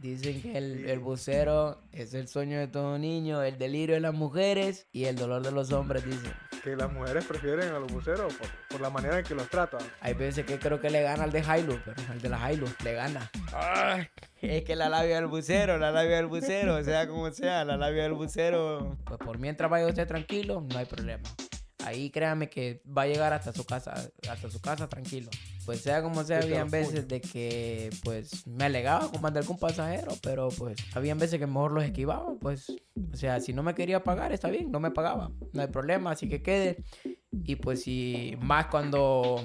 Dicen que el, el bucero es el sueño de todo niño, el delirio de las mujeres y el dolor de los hombres, dicen. Que las mujeres prefieren a los buceros por, por la manera en que los tratan. Hay veces que creo que le gana al de Hilo, pero al de la Hilo le gana. Ay, es que la labia del bucero, la labia del bucero, sea como sea, la labia del bucero. Pues por mientras vaya usted tranquilo, no hay problema. Ahí créame que va a llegar hasta su casa, hasta su casa tranquilo. Pues sea como sea, habían veces de que pues me alegaba con mandar con pasajero, pero pues habían veces que mejor los esquivaba, pues. O sea, si no me quería pagar, está bien, no me pagaba, no hay problema, así que quede. Y pues si más cuando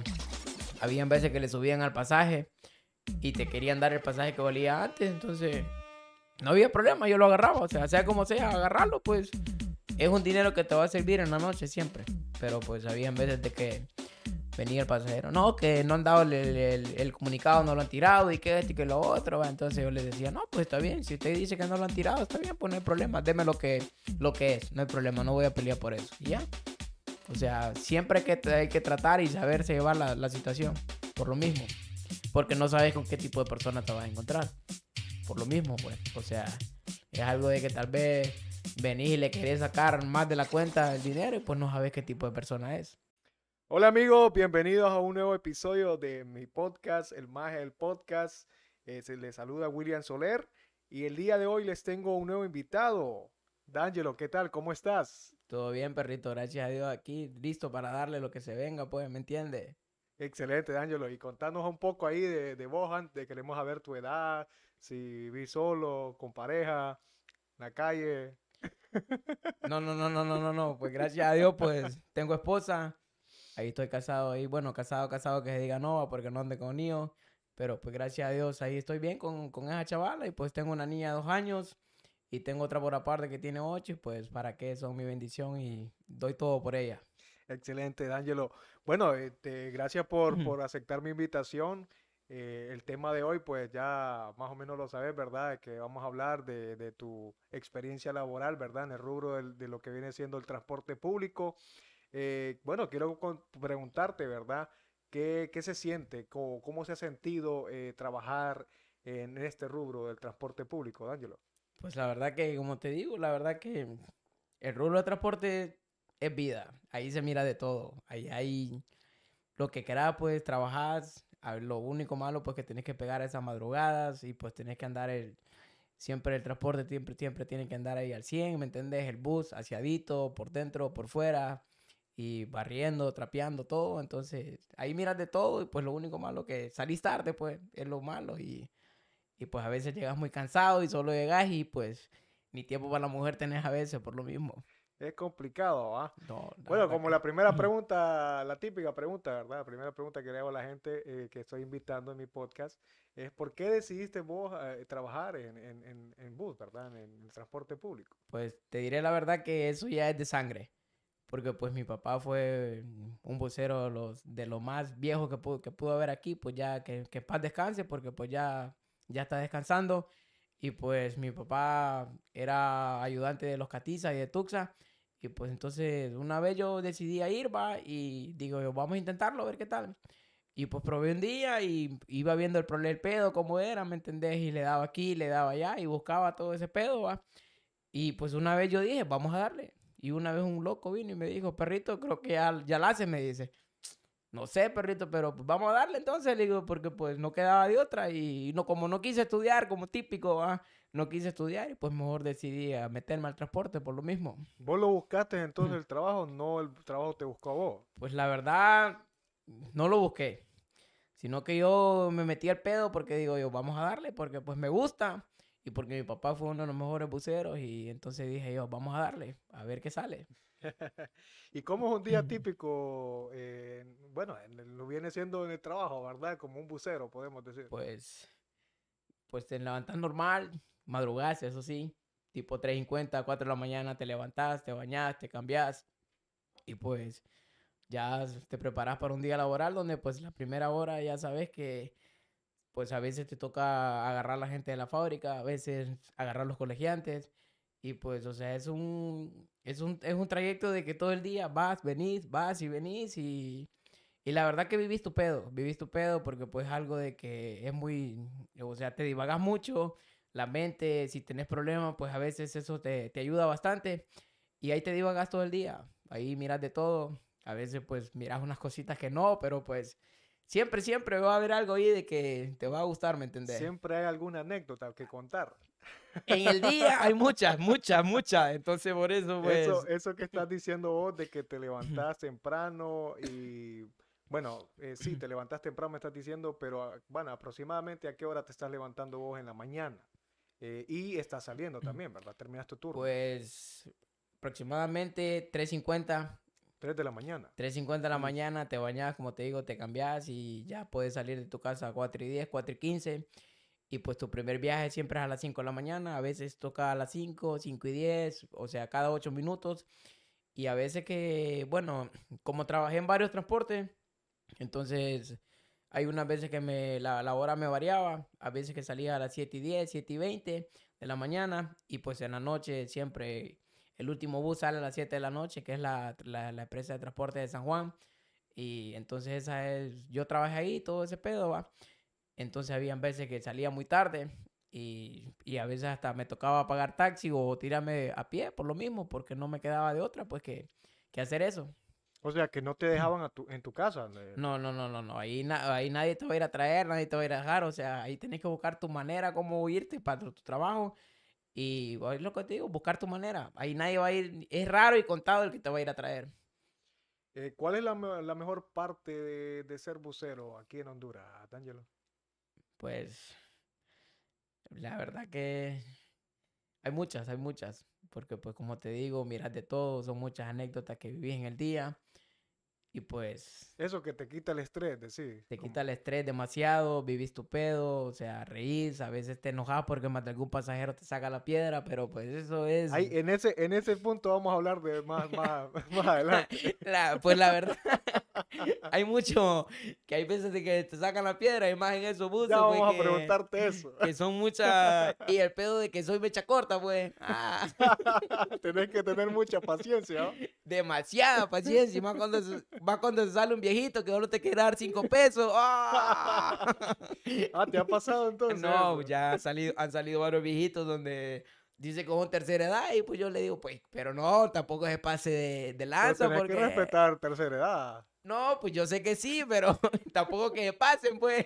habían veces que le subían al pasaje y te querían dar el pasaje que valía antes, entonces no había problema, yo lo agarraba, o sea, sea como sea, agarrarlo, pues es un dinero que te va a servir en la noche siempre. Pero pues habían veces de que venía el pasajero, no, que no han dado el, comunicado, no lo han tirado y que esto y que lo otro. Entonces yo les decía, no, pues está bien, si usted dice que no lo han tirado, está bien, pues no hay problema, deme lo que, lo que es, no hay problema, no voy a pelear por eso. Y ya. O sea, siempre hay que, hay que tratar y saberse llevar la, la situación, por lo mismo. Porque no sabes con qué tipo de persona te vas a encontrar. Por lo mismo, pues. O sea, es algo de que tal vez venís y le querés sacar más de la cuenta el dinero y pues no sabes qué tipo de persona es. Hola amigos, bienvenidos a un nuevo episodio de mi podcast, El Maje del Podcast. Eh, se les saluda William Soler y el día de hoy les tengo un nuevo invitado. D'Angelo, ¿qué tal? ¿Cómo estás? Todo bien, perrito, gracias a Dios aquí, listo para darle lo que se venga, pues, ¿me entiendes? Excelente, D'Angelo. Y contanos un poco ahí de, de vos, antes, queremos saber tu edad, si vivís solo, con pareja, en la calle. No, no, no, no, no, no, no, pues gracias a Dios, pues, tengo esposa, ahí estoy casado, ahí, bueno, casado, casado, que se diga no, porque no ande con hijos, pero pues gracias a Dios ahí estoy bien con, con esa chavala y pues tengo una niña de dos años y tengo otra por aparte que tiene ocho y pues para qué son mi bendición y doy todo por ella. Excelente, D'Angelo. Bueno, este, gracias por, por aceptar mi invitación. Eh, el tema de hoy, pues ya más o menos lo sabes, ¿verdad? Que vamos a hablar de, de tu experiencia laboral, ¿verdad? En el rubro del- de lo que viene siendo el transporte público. Eh, bueno, quiero preguntarte, ¿verdad? ¿Qué, qué se siente? ¿Cómo, cómo se ha sentido eh, trabajar en este rubro del transporte público, D'Angelo? Pues la verdad que, como te digo, la verdad que el rubro de transporte es vida. Ahí se mira de todo. Ahí hay lo que quieras, pues trabajas. A- Lo único malo, pues que tenés que pegar esas madrugadas y pues tenés que andar el... Siempre el transporte siempre, siempre tiene que andar ahí al 100, ¿me entendés? El bus haciadito, por dentro, por fuera, y barriendo, trapeando, todo. Entonces, ahí miras de todo y pues lo único malo que salís tarde, pues, es lo malo. Y, y pues a veces llegas muy cansado y solo llegas y pues ni tiempo para la mujer tenés a veces por lo mismo. Es complicado, ¿ah? No, Bueno, como que- la primera pregunta, la típica pregunta, ¿verdad? La primera pregunta que le hago a la gente eh, que estoy invitando en mi podcast es ¿por qué decidiste vos eh, trabajar en, en, en, en bus, ¿verdad? En, el transporte público. Pues te diré la verdad que eso ya es de sangre. Porque pues mi papá fue un bucero de los, de lo más viejo que pudo, que pudo haber aquí. Pues ya que, que paz descanse porque pues ya, ya está descansando. Y pues mi papá era ayudante de los Catizas y de Tuxa. Y pues entonces una vez yo decidí a ir, va, y digo vamos a intentarlo, a ver qué tal. Y pues probé un día y iba viendo el problema, el pedo, cómo era, ¿me entendés? Y le daba aquí, le daba allá y buscaba todo ese pedo, va. Y pues una vez yo dije, vamos a darle. Y una vez un loco vino y me dijo, perrito, creo que ya, ya la hace, me dice. No sé, perrito, pero pues vamos a darle entonces, le digo, porque pues no quedaba de otra. Y no, como no quise estudiar, como típico, ¿va? no quise estudiar y pues mejor decidí a meterme al transporte por lo mismo. ¿Vos lo buscaste entonces el trabajo? No, el trabajo te buscó a vos. Pues la verdad, no lo busqué. Sino que yo me metí al pedo porque digo yo, vamos a darle, porque pues me gusta. Y porque mi papá fue uno de los mejores buceros. Y entonces dije yo, vamos a darle, a ver qué sale. ¿Y cómo es un día típico? eh, bueno, lo viene siendo en el trabajo, ¿verdad? Como un bucero, podemos decir. Pues, pues te levantas normal, madrugás, eso sí. Tipo 3.50, 4 de la mañana te levantás, te bañás, te cambiás. Y pues ya te preparas para un día laboral donde pues la primera hora ya sabes que pues a veces te toca agarrar a la gente de la fábrica, a veces agarrar los colegiantes. Y pues, o sea, es un, es un, es un trayecto de que todo el día vas, venís, vas y venís y, y la verdad que vivís tu pedo, vivís tu pedo porque pues algo de que es muy, o sea, te divagas mucho, la mente, si tenés problemas, pues a veces eso te, te ayuda bastante. Y ahí te divagas todo el día. Ahí miras de todo. A veces pues miras unas cositas que no, pero pues siempre, siempre va a haber algo ahí de que te va a gustar, ¿me entendés? Siempre hay alguna anécdota que contar. En el día hay muchas, muchas, muchas. Entonces por eso pues... Eso, eso que estás diciendo vos de que te levantás temprano y... Bueno, eh, sí, te levantás temprano, me estás diciendo, pero ah, bueno, aproximadamente a qué hora te estás levantando vos en la mañana. Eh, y estás saliendo también, ¿verdad? Terminas tu turno. Pues aproximadamente 3.50. 3 de la mañana. 3.50 de la mañana, te bañas, como te digo, te cambias y ya puedes salir de tu casa a 4 y 10, 4 y 15. Y pues tu primer viaje siempre es a las 5 de la mañana, a veces toca a las 5, 5 y 10, o sea, cada 8 minutos. Y a veces que, bueno, como trabajé en varios transportes, entonces hay unas veces que me, la, la hora me variaba, a veces que salía a las 7 y 10, 7 y 20 de la mañana, y pues en la noche siempre el último bus sale a las 7 de la noche, que es la, la, la empresa de transporte de San Juan. Y entonces esa es, yo trabajé ahí, todo ese pedo, va. Entonces habían veces que salía muy tarde y, y, a veces hasta me tocaba pagar taxi o tirarme a pie por lo mismo, porque no me quedaba de otra, pues que, que hacer eso. O sea, que no te dejaban a tu, en tu casa. No, no, no, no, no. Ahí, na, ahí nadie te va a ir a traer, nadie te va a ir a dejar. O sea, ahí tenés que buscar tu manera, cómo irte para tu, tu trabajo. Y es lo que te digo, buscar tu manera. Ahí nadie va a ir. Es raro y contado el que te va a ir a traer. Eh, ¿Cuál es la, la mejor parte de, de, ser bucero aquí en Honduras, D'Angelo? Pues, la verdad que hay muchas, hay muchas. Porque, pues, como te digo, miras de todo, son muchas anécdotas que viví en el día. Y pues... Eso que te quita el estrés, decir. Te quita el estrés demasiado, vivís tu pedo, o sea, reís, a veces te enojas porque más de algún pasajero te saca la piedra, pero pues eso es... Ahí, en, ese, en ese punto vamos a hablar de más, más, más adelante. La, pues la verdad, hay mucho, que hay veces de que te sacan la piedra, y más en esos buses. Ya vamos pues, a que, preguntarte eso. Que son muchas... Y el pedo de que soy mecha corta, pues. Ah. Tenés que tener mucha paciencia, ¿no? Demasiada paciencia, más cuando... Se, va cuando se sale un viejito que solo te quiere dar cinco pesos. ¡Ah! ah, ¿te ha pasado entonces? No, ya han salido, han salido varios viejitos donde dice que con tercera edad y pues yo le digo, pues, pero no, tampoco se pase de, de lanza. Pero porque... que respetar tercera edad. No, pues yo sé que sí, pero tampoco que pasen, pues.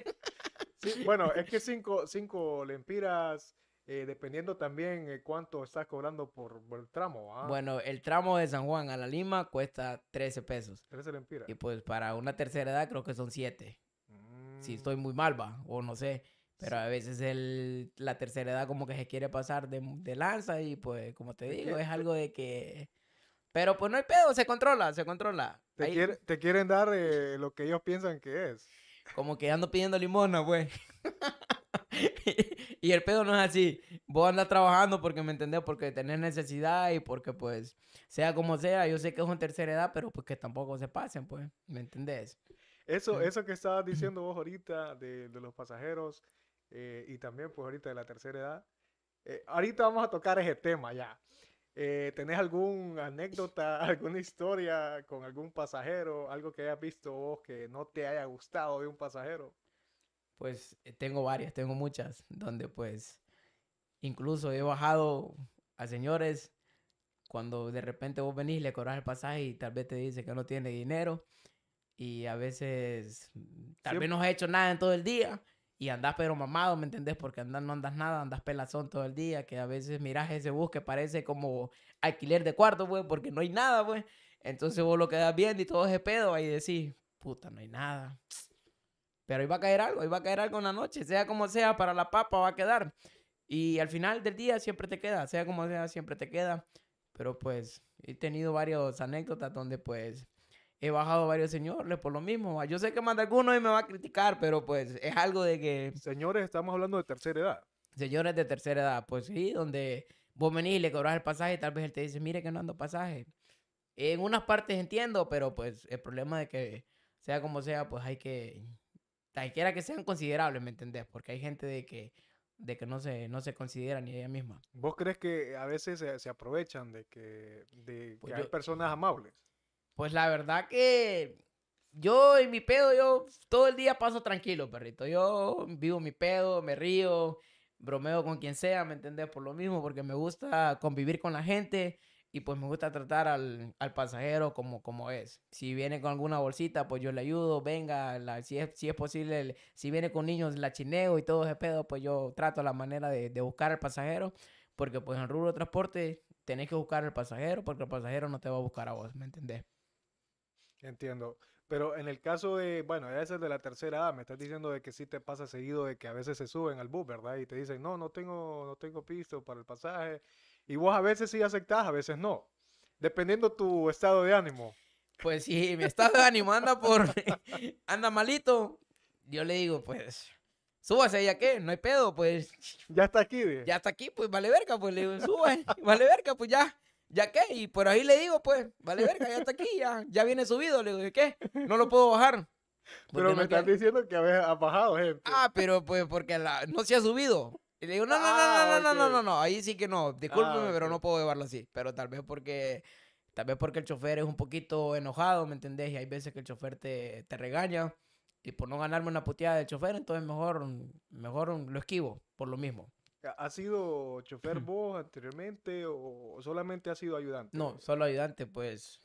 Sí, bueno, es que cinco, cinco lempiras eh, dependiendo también eh, cuánto estás cobrando por, por el tramo. ¿ah? Bueno, el tramo de San Juan a la Lima cuesta 13 pesos. 13 lempiras. Y pues para una tercera edad creo que son 7. Mm. Si estoy muy mal, va, o no sé. Pero sí. a veces el, la tercera edad como que se quiere pasar de, de lanza y pues como te digo, es algo de que... Pero pues no hay pedo, se controla, se controla. Te, Ahí... quiere, te quieren dar eh, lo que ellos piensan que es. Como que ando pidiendo limosna, pues. y el pedo no es así. Vos andas trabajando porque me entendés, porque tenés necesidad y porque pues, sea como sea, yo sé que es una tercera edad, pero pues que tampoco se pasen, pues, ¿me entendés? Eso, eso que estabas diciendo vos ahorita de, de los pasajeros eh, y también pues ahorita de la tercera edad, eh, ahorita vamos a tocar ese tema ya. Eh, ¿Tenés alguna anécdota, alguna historia con algún pasajero, algo que hayas visto vos que no te haya gustado de un pasajero? Pues tengo varias, tengo muchas, donde pues incluso he bajado a señores cuando de repente vos venís, le cobras el pasaje y tal vez te dice que no tiene dinero y a veces tal sí. vez no has hecho nada en todo el día y andas pero mamado, ¿me entendés? Porque andas, no andas nada, andas pelazón todo el día, que a veces miras ese bus que parece como alquiler de cuarto, pues, porque no hay nada, pues. Entonces vos lo quedas viendo y todo ese pedo ahí decís, puta, no hay nada. Pero iba a caer algo, iba a caer algo en la noche, sea como sea, para la papa va a quedar. Y al final del día siempre te queda, sea como sea, siempre te queda. Pero pues he tenido varias anécdotas donde pues he bajado varios señores por lo mismo. Yo sé que más de alguno y me va a criticar, pero pues es algo de que... Señores, estamos hablando de tercera edad. Señores de tercera edad, pues sí, donde vos venís y le cobras el pasaje y tal vez él te dice, mire que no ando pasaje. En unas partes entiendo, pero pues el problema de que sea como sea, pues hay que quiera que sean considerables, ¿me entendés? Porque hay gente de que, de que no, se, no se considera ni ella misma. ¿Vos crees que a veces se, se aprovechan de que, de pues que yo, hay personas amables? Pues la verdad que yo en mi pedo, yo todo el día paso tranquilo, perrito. Yo vivo mi pedo, me río, bromeo con quien sea, ¿me entendés? Por lo mismo, porque me gusta convivir con la gente y pues me gusta tratar al, al pasajero como, como es. Si viene con alguna bolsita, pues yo le ayudo, venga, si, es, si es posible, si viene con niños, la chineo y todo ese pedo, pues yo trato la manera de, de buscar al pasajero, porque pues en el rubro de transporte tenés que buscar al pasajero, porque el pasajero no te va a buscar a vos, ¿me entendés? Entiendo. Pero en el caso de, bueno, ese es de la tercera me estás diciendo de que sí te pasa seguido de que a veces se suben al bus, ¿verdad? Y te dicen, no, no tengo, no tengo pisto para el pasaje. Y vos a veces sí aceptás, a veces no. Dependiendo tu estado de ánimo. Pues si mi estado de ánimo anda por, anda malito, yo le digo, pues, súbase ya que, no hay pedo, pues, Ya está aquí, ya está aquí, pues, vale verga, pues, le digo, sube, vale verga, pues, ya, ya qué, y por ahí le digo, pues, vale verga, ya está aquí, ya, ya viene subido, le digo, ¿de qué? No lo puedo bajar. Pero me no estás diciendo que a veces has bajado gente. Ah, pero pues porque la, no se ha subido. Y le digo, no, no, no, Ah, no, no, no, ok. no, no, ahí sí que no. Discúlpeme, pero ok. no puedo llevarlo así. Pero tal vez porque, tal vez porque el chofer es un poquito enojado, ¿me entendés? Y hay veces que el chofer te, te regaña. Y por no ganarme una puteada del chofer, entonces mejor, mejor lo esquivo, por lo mismo. ¿Has sido chofer vos anteriormente o solamente has sido ayudante? No, solo ayudante, pues.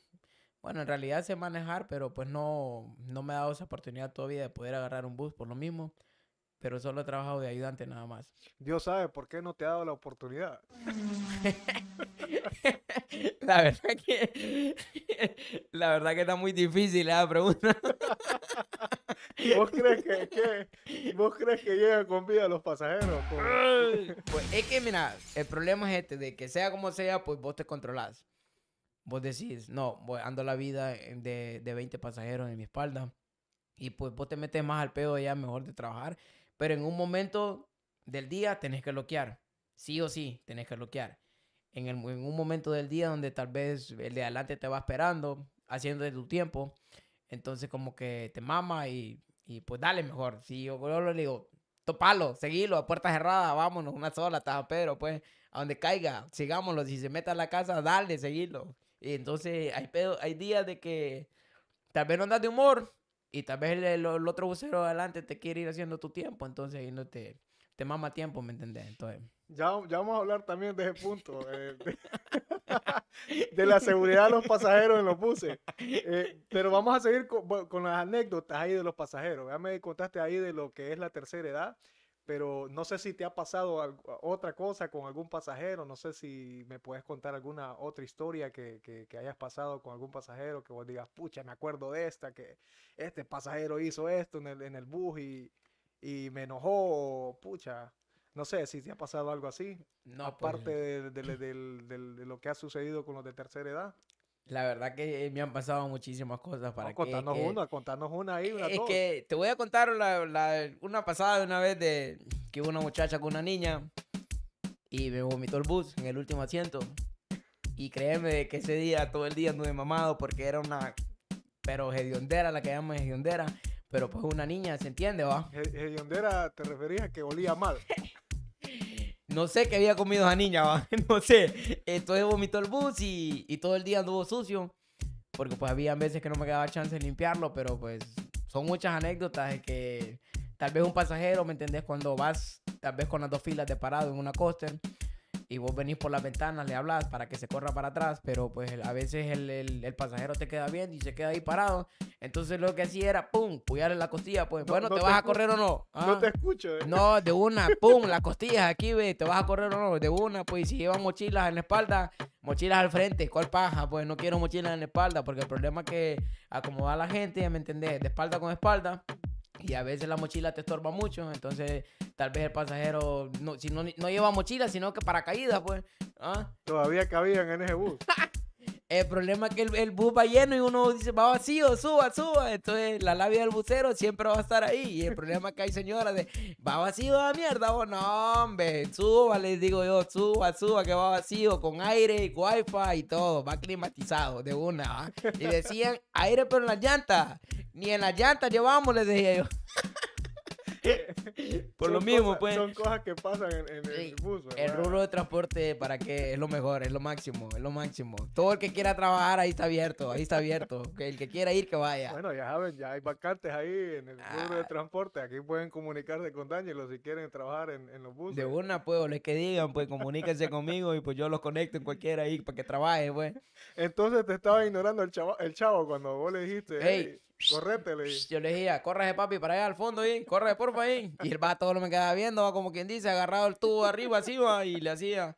Bueno, en realidad sé manejar, pero pues no, no me ha dado esa oportunidad todavía de poder agarrar un bus por lo mismo. Pero solo he trabajado de ayudante nada más. Dios sabe por qué no te ha dado la oportunidad. La verdad que la verdad que está muy difícil la pregunta. ¿Vos crees que, que- vos crees que llegan con vida los pasajeros? Pues es que mira, el problema es este de que sea como sea, pues vos te controlás. Vos decís, no, voy, ando la vida de, de 20 pasajeros en mi espalda. Y pues vos te metes más al pedo ya mejor de trabajar. Pero en un momento del día tenés que bloquear. Sí o sí, tenés que bloquear. En, el, en un momento del día donde tal vez el de adelante te va esperando, haciendo de tu tiempo. Entonces como que te mama y, y pues dale mejor. Si yo, yo le digo, topalo, seguilo, a puerta cerrada, vámonos, una sola, taja Pedro, pues, a donde caiga, sigámoslo. Si se mete a la casa, dale, seguilo. Y entonces hay, pedo- hay días de que tal vez no andas de humor y tal vez el, otro bucero adelante te quiere ir haciendo tu tiempo, entonces ahí no te, te mama tiempo, ¿me entendés? Entonces, Ya, ya vamos a hablar también de ese punto, eh, de, de la seguridad de los pasajeros en los buses. Eh, pero vamos a seguir con, con las anécdotas ahí de los pasajeros. Ya me contaste ahí de lo que es la tercera edad, pero no sé si te ha pasado al- otra cosa con algún pasajero, no sé si me puedes contar alguna otra historia que, que- que hayas pasado con algún pasajero, que vos digas, pucha, me acuerdo de esta, que este pasajero hizo esto en el, en el bus y, y me enojó, pucha. No sé si te ha pasado algo así, no, pues, aparte de, de- del- del- de lo que ha sucedido con los de tercera edad. la verdad que me han pasado muchísimas cosas para No, que... contanos que- una, contanos una ahí, una Es que te voy a contar la, la- una pasada de una vez de que hubo una muchacha con una niña y me vomitó el bus en el último asiento. Y créeme que ese día, todo el día anduve mamado porque era una, pero hediondera, la que llaman hediondera. Pero pues una niña, ¿se entiende, va? He- Hediondera, te referías a que olía mal. No sé qué había comido esa niña. No sé. Entonces vomitó el bus y, y todo el día anduvo sucio. Porque pues había veces que no me quedaba chance de limpiarlo, pero pues son muchas anécdotas de que tal vez un pasajero, ¿me entendés? Cuando vas tal vez con las dos filas de parado en una coaster y vos venís por las ventanas, le hablas para que se corra para atrás, pero pues a veces el, el- el pasajero te queda viendo y se queda ahí parado. Entonces lo que hacía era, pum, puyarle la costilla, pues, No- bueno, no ¿te te vas a correr o no? No Ah. te escucho. eh. No, de una, pum, las costillas aquí, ve, te vas a correr o no, de una, pues, y si llevan mochilas en la espalda, mochilas al frente, ¿cuál paja? Pues no quiero mochilas en la espalda, porque el problema es que acomoda la gente, ¿me entendés? De espalda con espalda, y a veces la mochila te estorba mucho, entonces tal vez el pasajero, no, si no, no lleva mochila, sino que para caídas, pues, ¿ah? Todavía cabían en ese bus. El problema es que el, el bus va lleno y uno dice, va vacío, suba, suba. Entonces la labia del bucero siempre va a estar ahí. Y el problema es que hay señoras de, va vacío a mierda. vos". no, hombre, suba, les digo yo, suba, suba, que va vacío, con aire, wifi y todo, va climatizado de una. Y decían, aire pero en las llantas. Ni en las llantas llevamos, les decía yo. Por lo Son mismo, cosas- pues. Son cosas que pasan en, en el bus, El rubro de transporte, ¿para qué? Es lo mejor, es lo máximo, es lo máximo. Todo el que quiera trabajar, ahí está abierto, ahí está abierto. Que El que quiera ir, que vaya. Bueno, ya saben, ya hay vacantes ahí en el rubro de Ah. transporte. Aquí pueden comunicarse con Daniel si quieren trabajar en, en los buses. De una, pues, o les que digan, pues, comuníquense conmigo y pues yo los conecto en cualquiera ahí para que trabaje, pues. Entonces te estaba ignorando el chavo, el chavo cuando vos le dijiste, Ey. hey, correte, le dije. Yo le decía, córrese papi para allá al fondo ahí, corre porfa ahí. Y el vato lo me quedaba viendo, va como quien dice, agarrado el tubo arriba así va, y le hacía.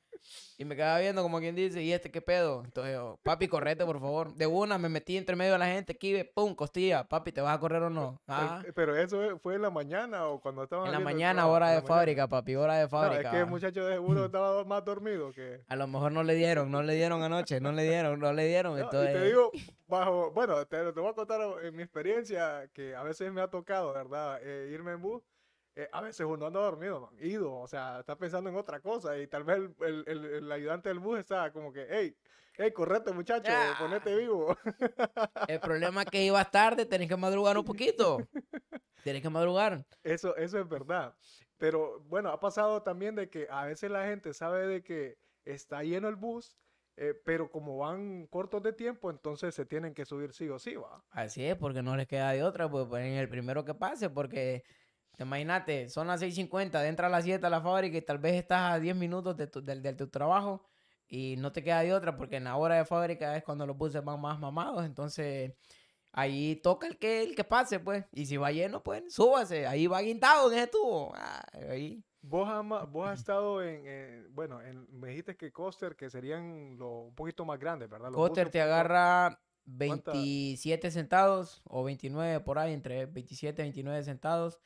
Y me quedaba viendo como quien dice, ¿y este qué pedo? Entonces yo, papi, correte por favor. De una me metí entre medio de la gente, aquí, pum, costilla, papi, ¿te vas a correr o no? Ah, Eh, Pero eso fue en la mañana o cuando estaban en la mañana, trabajo? hora de la mañana. fábrica, papi, hora de No, fábrica. es que el va. muchacho de seguro estaba más dormido que... A lo mejor no le dieron, no le dieron anoche, no le dieron, no le dieron. No, entonces, Y te digo, bajo, bueno, te, te voy a contar en mi experiencia que a veces me ha tocado, ¿verdad? Eh, irme en bus. Eh, a veces uno anda dormido, man, ido, o sea, está pensando en otra cosa y tal vez el, el- el- el ayudante del bus está como que, hey, hey, correte muchacho, Ya. ponete vivo. el problema es que ibas tarde, tenés que madrugar un poquito. Tenés que madrugar. Eso, eso es verdad. Pero bueno, ha pasado también de que a veces la gente sabe de que está lleno el bus, eh, pero como van cortos de tiempo, entonces se tienen que subir sí o sí, va. Así es, porque no les queda de otra, pues, pues, en el primero que pase, porque imagínate, son las 6.50, entra a las 7 a la fábrica y tal vez estás a 10 minutos de tu, de tu trabajo y no te queda de otra, porque en la hora de fábrica es cuando los buses van más mamados, entonces ahí toca el que, el que pase, pues, y si va lleno, pues, súbase, ahí va guindado en ese tubo, ah, ahí. Vos, ama- vos has estado en, eh, bueno, en, me dijiste que coaster, que serían lo, un poquito más grandes, ¿verdad? Los Coster te agarra ¿Cuánta? 27 centavos o 29 por ahí, entre 27 y 29 centavos.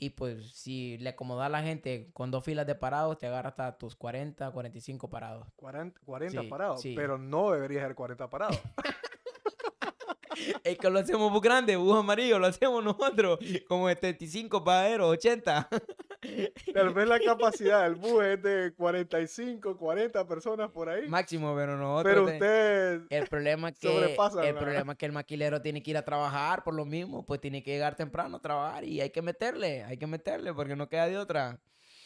Y pues si le acomoda a la gente con dos filas de parados, te agarra hasta tus 40, 45 parados. 40, 40 Sí, parados, sí. pero no debería ser 40 parados. Es que lo hacemos muy grande, bus amarillo, lo hacemos nosotros, como de 75 pasajeros, 80. Tal vez la capacidad del bus es de 45, 40 personas por ahí, Máximo, pero nosotros... pero te- usted El problema es que sobrepasan el problema es que el maquilero tiene que ir a trabajar por lo mismo, pues tiene que llegar temprano a trabajar y hay que meterle, hay que meterle porque no queda de otra.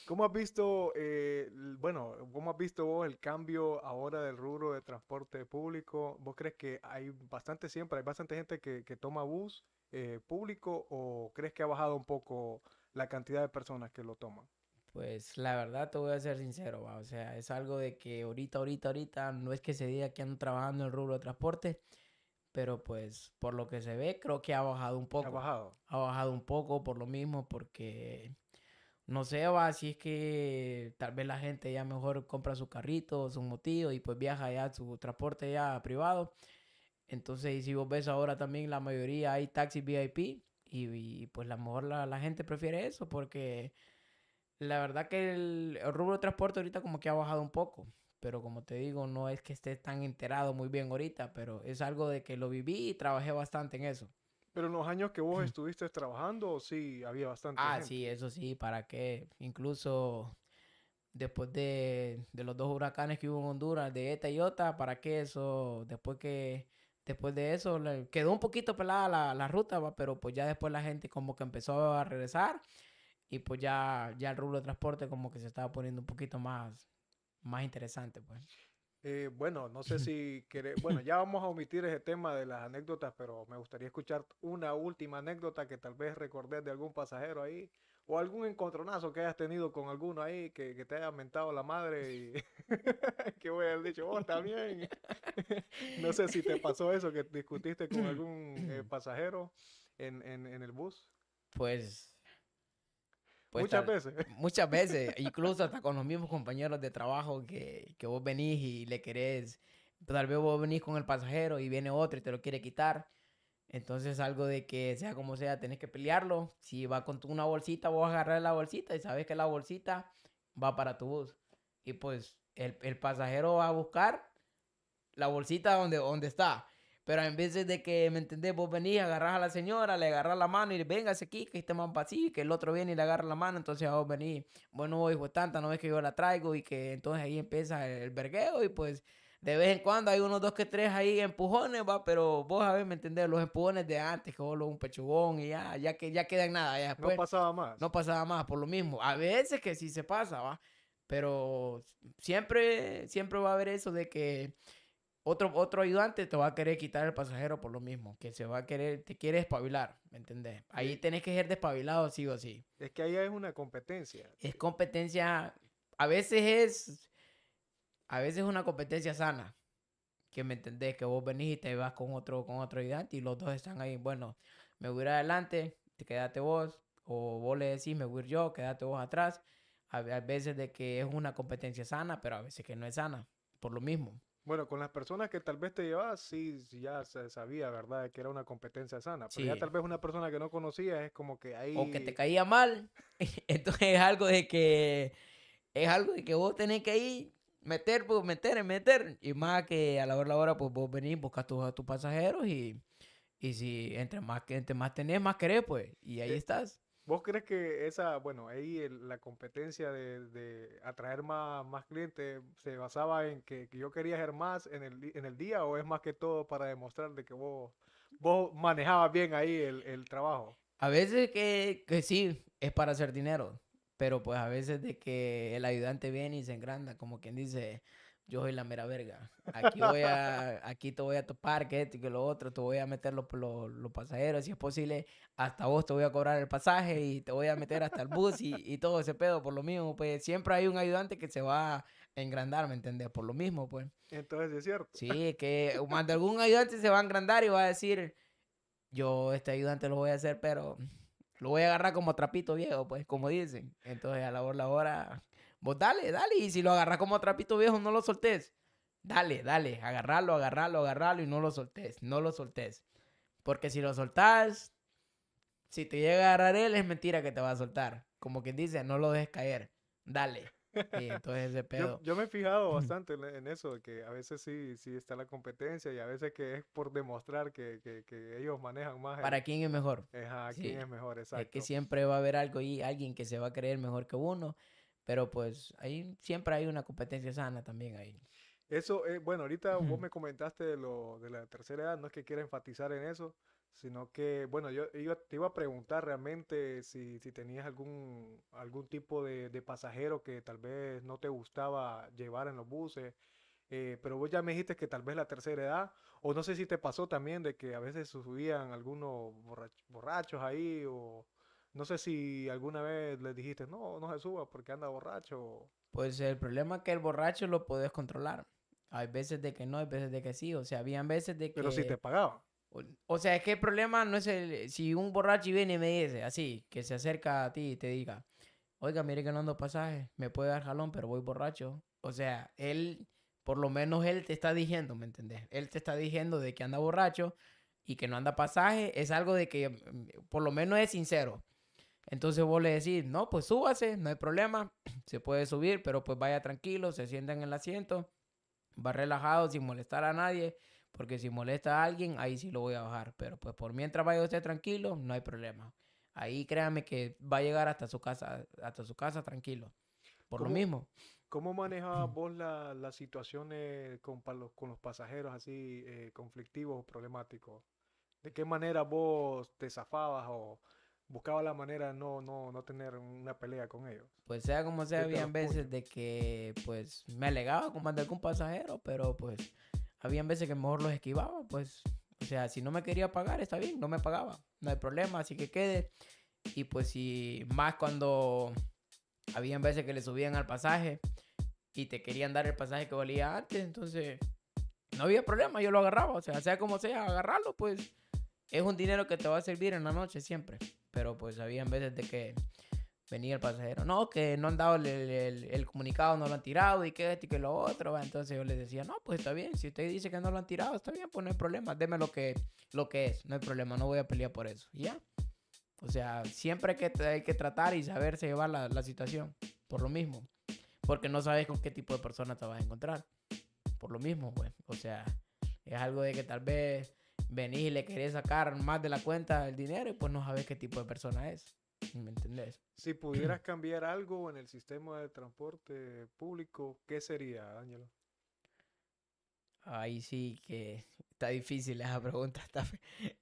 ¿Cómo has visto, eh, bueno, cómo has visto vos el cambio ahora del rubro de transporte público? ¿Vos crees que hay bastante siempre, hay bastante gente que, que toma bus eh, público o crees que ha bajado un poco la cantidad de personas que lo toman? Pues la verdad te voy a ser sincero, va, O sea, es algo de que ahorita, ahorita, ahorita no es que se diga que ando trabajando en el rubro de transporte, pero pues por lo que se ve creo que ha bajado un ¿Ha poco. bajado? Ha bajado un poco por lo mismo porque no sé, va, si es que tal vez la gente ya mejor compra su carrito, su motillo y pues viaja ya su transporte ya privado. Entonces, y si vos ves ahora también la mayoría hay taxis VIP y, y, pues la mejor la, la gente prefiere eso porque la verdad que el, el rubro de transporte ahorita como que ha bajado un poco. Pero como te digo, no es que esté tan enterado muy bien ahorita, pero es algo de que lo viví y trabajé bastante en eso. Pero en los años que vos estuviste trabajando, sí había bastante Ah, gente. sí, eso sí, ¿para qué? Incluso después de, de los dos huracanes que hubo en Honduras, de ETA y OTA, ¿para qué eso? Después que después de eso le- quedó un poquito pelada la, la ruta, va, pero pues ya después la gente como que empezó a regresar y pues ya, ya el rubro de transporte como que se estaba poniendo un poquito más, más interesante, pues. Eh, bueno, no sé si querés, bueno, ya vamos a omitir ese tema de las anécdotas, pero me gustaría escuchar una última anécdota que tal vez recordes de algún pasajero ahí, o algún encontronazo que hayas tenido con alguno ahí, que, que te haya mentado la madre y que voy a haber dicho, vos también. no sé si te pasó eso, que discutiste con algún eh, pasajero en, en, en el bus. Pues... pues Muchas tal- veces. Muchas veces, incluso hasta con los mismos compañeros de trabajo que, que vos venís y le querés, tal vez vos venís con el pasajero y viene otro y te lo quiere quitar. Entonces algo de que sea como sea, tenés que pelearlo. Si va con tu- una bolsita, vos agarrar la bolsita y sabes que la bolsita va para tu bus. Y pues el, el pasajero va a buscar la bolsita donde, donde está. Pero en vez de que, ¿me entendés? Vos venís, agarrás a la señora, le agarrás la mano y véngase aquí, que este man vacío, que el otro viene y le agarra la mano, entonces vos venís, bueno, hijo tanta, no ves que yo la traigo, y que entonces ahí empieza el vergueo, y pues de vez en cuando hay unos dos que tres ahí empujones, va, pero vos a ver, ¿me entendés? Los empujones de antes, que solo un pechugón y ya, ya que ya queda en nada. Ya no pasaba más. No pasaba más, por lo mismo. A veces que sí se pasa, va. Pero siempre, siempre va a haber eso de que otro, otro ayudante te va a querer quitar el pasajero por lo mismo, que se va a querer, te quiere espabilar, ¿me entendés? Ahí tenés que ser despabilado sí o sí. Es que ahí es una competencia. Es competencia, a veces es, a veces es una competencia sana, que me entendés, que vos venís y te vas con otro, con otro ayudante y los dos están ahí, bueno, me voy a ir adelante, te quédate vos, o vos le decís, me voy a ir yo, quédate vos atrás. A, a veces de que es una competencia sana, pero a veces que no es sana, por lo mismo. Bueno, con las personas que tal vez te llevabas, sí, ya se sabía, ¿verdad? Que era una competencia sana. Pero ya tal vez una persona que no conocía es como que ahí... O que te caía mal. Entonces es algo de que... Es algo de que vos tenés que ir, meter, pues, meter, meter. Y más que a la hora, la hora, pues vos venís, buscas a tus pasajeros y... Y si entre más, entre más tenés, más querés, pues. Y ahí estás. ¿Vos crees que esa, bueno, ahí la competencia de, atraer más, más clientes se basaba en que, yo quería hacer más en el, en el día o es más que todo para demostrar de que vos, vos manejabas bien ahí el, el trabajo? A veces que, que, sí, es para hacer dinero, pero pues a veces de que el ayudante viene y se engranda, como quien dice, yo soy la mera verga. Aquí, voy a, aquí te voy a topar, que esto y que lo otro, te voy a meter los, los, pasajeros, si es posible, hasta vos te voy a cobrar el pasaje y te voy a meter hasta el bus y, y todo ese pedo, por lo mismo, pues siempre hay un ayudante que se va a engrandar, ¿me entiendes? Por lo mismo, pues. Entonces es cierto. Sí, que cuando algún ayudante se va a engrandar y va a decir, yo este ayudante lo voy a hacer, pero lo voy a agarrar como trapito viejo, pues, como dicen. Entonces a la hora, la hora Vos dale, dale. Y si lo agarras como trapito viejo, no lo soltés. Dale, dale. Agarralo, agarralo, agarralo y no lo soltés. No lo soltés. Porque si lo soltás, si te llega a agarrar él, es mentira que te va a soltar. Como quien dice, no lo dejes caer. Dale. Y entonces ese pedo. Yo, me he fijado bastante en, eso, que a veces sí, sí está la competencia y a veces que es por demostrar que, que, ellos manejan más. Para quién es mejor. Ajá, quién es mejor, exacto. Es que siempre va a haber algo y alguien que se va a creer mejor que uno pero pues ahí siempre hay una competencia sana también ahí. Eso, eh, bueno, ahorita vos me comentaste de, lo, de la tercera edad, no es que quiera enfatizar en eso, sino que, bueno, yo te iba a preguntar realmente si, si tenías algún, algún tipo de, de, pasajero que tal vez no te gustaba llevar en los buses, eh, pero vos ya me dijiste que tal vez la tercera edad, o no sé si te pasó también de que a veces subían algunos borrachos ahí o no sé si alguna vez le dijiste, no, no se suba porque anda borracho. Pues el problema es que el borracho lo puedes controlar. Hay veces de que no, hay veces de que sí. O sea, habían veces de que... Pero si te pagaban. O, sea, es que el problema no es el... Si un borracho viene y me dice así, que se acerca a ti y te diga, oiga, mire que no ando pasaje, me puede dar jalón, pero voy borracho. O sea, él, por lo menos él te está diciendo, ¿me entendés? Él te está diciendo de que anda borracho y que no anda pasaje. Es algo de que mm, por lo menos es sincero. Entonces vos le decís, no, pues súbase, no hay problema, se puede subir, pero pues vaya tranquilo, se sienta en el asiento, va relajado sin molestar a nadie, porque si molesta a alguien, ahí sí lo voy a bajar, pero pues por mientras vaya usted tranquilo, no hay problema. Ahí créame que va a llegar hasta su casa, hasta su casa tranquilo, por lo mismo. ¿Cómo manejabas vos las situaciones con, con, los pasajeros así eh, conflictivos o problemáticos? ¿De qué manera vos te zafabas o buscaba la manera de no, no, no tener una pelea con ellos. Pues sea como sea, habían veces de que pues me alegaba con mandar con pasajero, pero pues habían veces que mejor los esquivaba, pues o sea, si no me quería pagar, está bien, no me pagaba, no hay problema, así que quede. Y pues si más cuando habían veces que le subían al pasaje y te querían dar el pasaje que valía antes, entonces no había problema, yo lo agarraba, o sea, sea como sea, agarrarlo, pues es un dinero que te va a servir en la noche siempre pero pues habían veces de que venía el pasajero, no, que no han dado el, comunicado, no lo han tirado y que esto y que lo otro, entonces yo les decía, no, pues está bien, si usted dice que no lo han tirado, está bien, pues no hay problema, deme lo que, lo que es, no hay problema, no voy a pelear por eso, ya. O sea, siempre hay que, hay que tratar y saberse llevar la, la situación, por lo mismo, porque no sabes con qué tipo de persona te vas a encontrar, por lo mismo, pues, o sea, es algo de que tal vez venís y le querés sacar más de la cuenta el dinero y pues no sabes qué tipo de persona es. ¿Me entendés? Si pudieras cambiar algo en el sistema de transporte público, ¿qué sería, Ángelo? Ahí sí que está difícil esa pregunta. Está,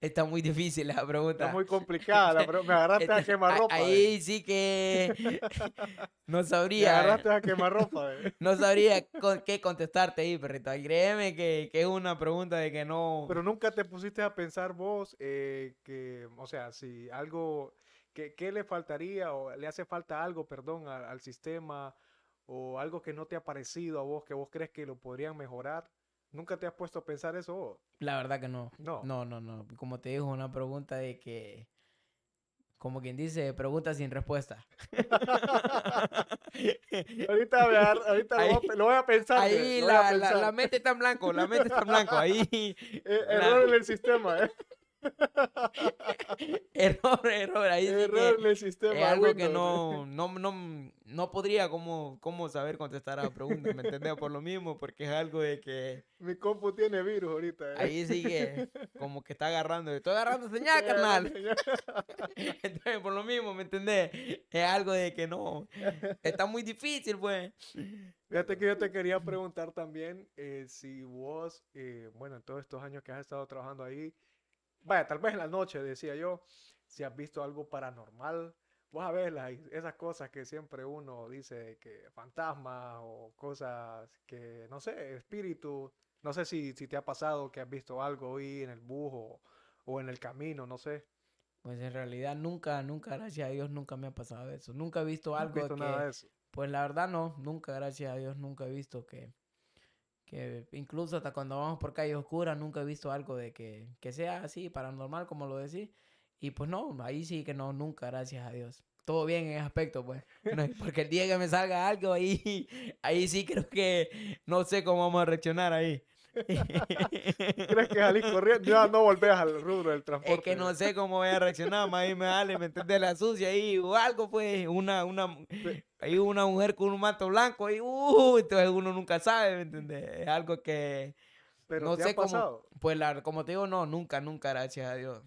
está muy difícil esa pregunta. Está muy complicada la pregunta. Me agarraste a quemarropa. Ahí eh. sí que no sabría. Me agarraste a quemarropa. Eh. No sabría con qué contestarte ahí, perrito. créeme que, que, es una pregunta de que no. Pero nunca te pusiste a pensar vos eh, que, o sea, si algo, ¿qué le faltaría o le hace falta algo, perdón, al, al sistema o algo que no te ha parecido a vos, que vos crees que lo podrían mejorar? ¿Nunca te has puesto a pensar eso? La verdad que no. No. No, no, no. Como te dijo, una pregunta de que, como quien dice, pregunta sin respuesta. ahorita, ahorita lo, voy a, pensar. Ahí la, La, mente está en blanco, la mente está en blanco. Ahí. Eh, error en el sistema, ¿eh? error, error. Ahí error en el sistema. Es algo que no, no, no, no podría como, como saber contestar a la pregunta, ¿me entendés? Por lo mismo, porque es algo de que... Mi compu tiene virus ahorita. ¿eh? Ahí sigue, como que está agarrando. Estoy agarrando señal, carnal. Entonces, por lo mismo, ¿me entendés? Es algo de que no... Está muy difícil, pues. Fíjate que yo te quería preguntar también eh, si vos, eh, bueno, en todos estos años que has estado trabajando ahí, vaya, tal vez en la noche, decía yo, si has visto algo paranormal, vos a ver esas cosas que siempre uno dice que fantasmas o cosas que, no sé, espíritu, no sé si, si te ha pasado que has visto algo ahí en el bus o, en el camino, no sé. Pues en realidad nunca, nunca, gracias a Dios, nunca me ha pasado eso. Nunca he visto algo visto nada de eso. Pues la verdad no, nunca, gracias a Dios, nunca he visto que, que incluso hasta cuando vamos por calle oscura nunca he visto algo de que, que sea así, paranormal, como lo decís. Y pues no, ahí sí que no, nunca, gracias a Dios. Todo bien en ese aspecto, pues. porque el día que me salga algo ahí, ahí sí creo que no sé cómo vamos a reaccionar ahí. ¿Crees que salís corriendo? Ya no volvés al rubro del transporte. Es que no sé cómo voy a reaccionar, más ahí me sale, me entiendes, la sucia ahí o algo, pues, una, una, hay una mujer con un manto blanco ahí, uh, entonces uno nunca sabe, ¿me entiendes? Es algo que Pero no sé cómo, pues la, como te digo, no, nunca, nunca, gracias a Dios.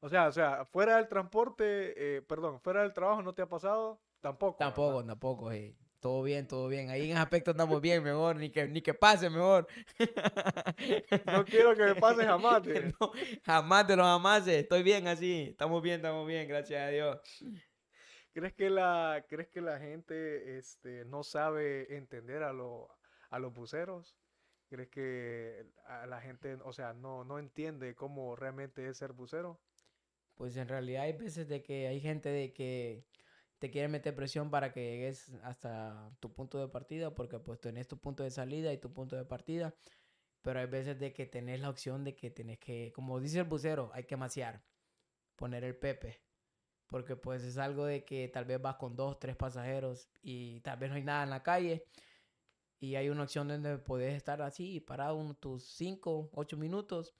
O sea, o sea, fuera del transporte, eh, perdón, fuera del trabajo no te ha pasado tampoco. Tampoco, tampoco, sí. Todo bien, todo bien. Ahí en ese aspecto andamos bien, mejor. Ni que, ni que pase, mejor. No quiero que me pase jamás. jamás de los jamás. Estoy bien así. Estamos bien, estamos bien, gracias a Dios. ¿Crees que la, ¿crees que la gente este, no sabe entender a, lo, a los buceros? ¿Crees que la gente, o sea, no, no entiende cómo realmente es ser bucero? Pues en realidad hay veces de que hay gente de que te quiere meter presión para que llegues hasta tu punto de partida, porque pues tenés tu punto de salida y tu punto de partida, pero hay veces de que tenés la opción de que tenés que, como dice el bucero, hay que maciar, poner el pepe, porque pues es algo de que tal vez vas con dos, tres pasajeros y tal vez no hay nada en la calle y hay una opción donde puedes estar así parado tus cinco, ocho minutos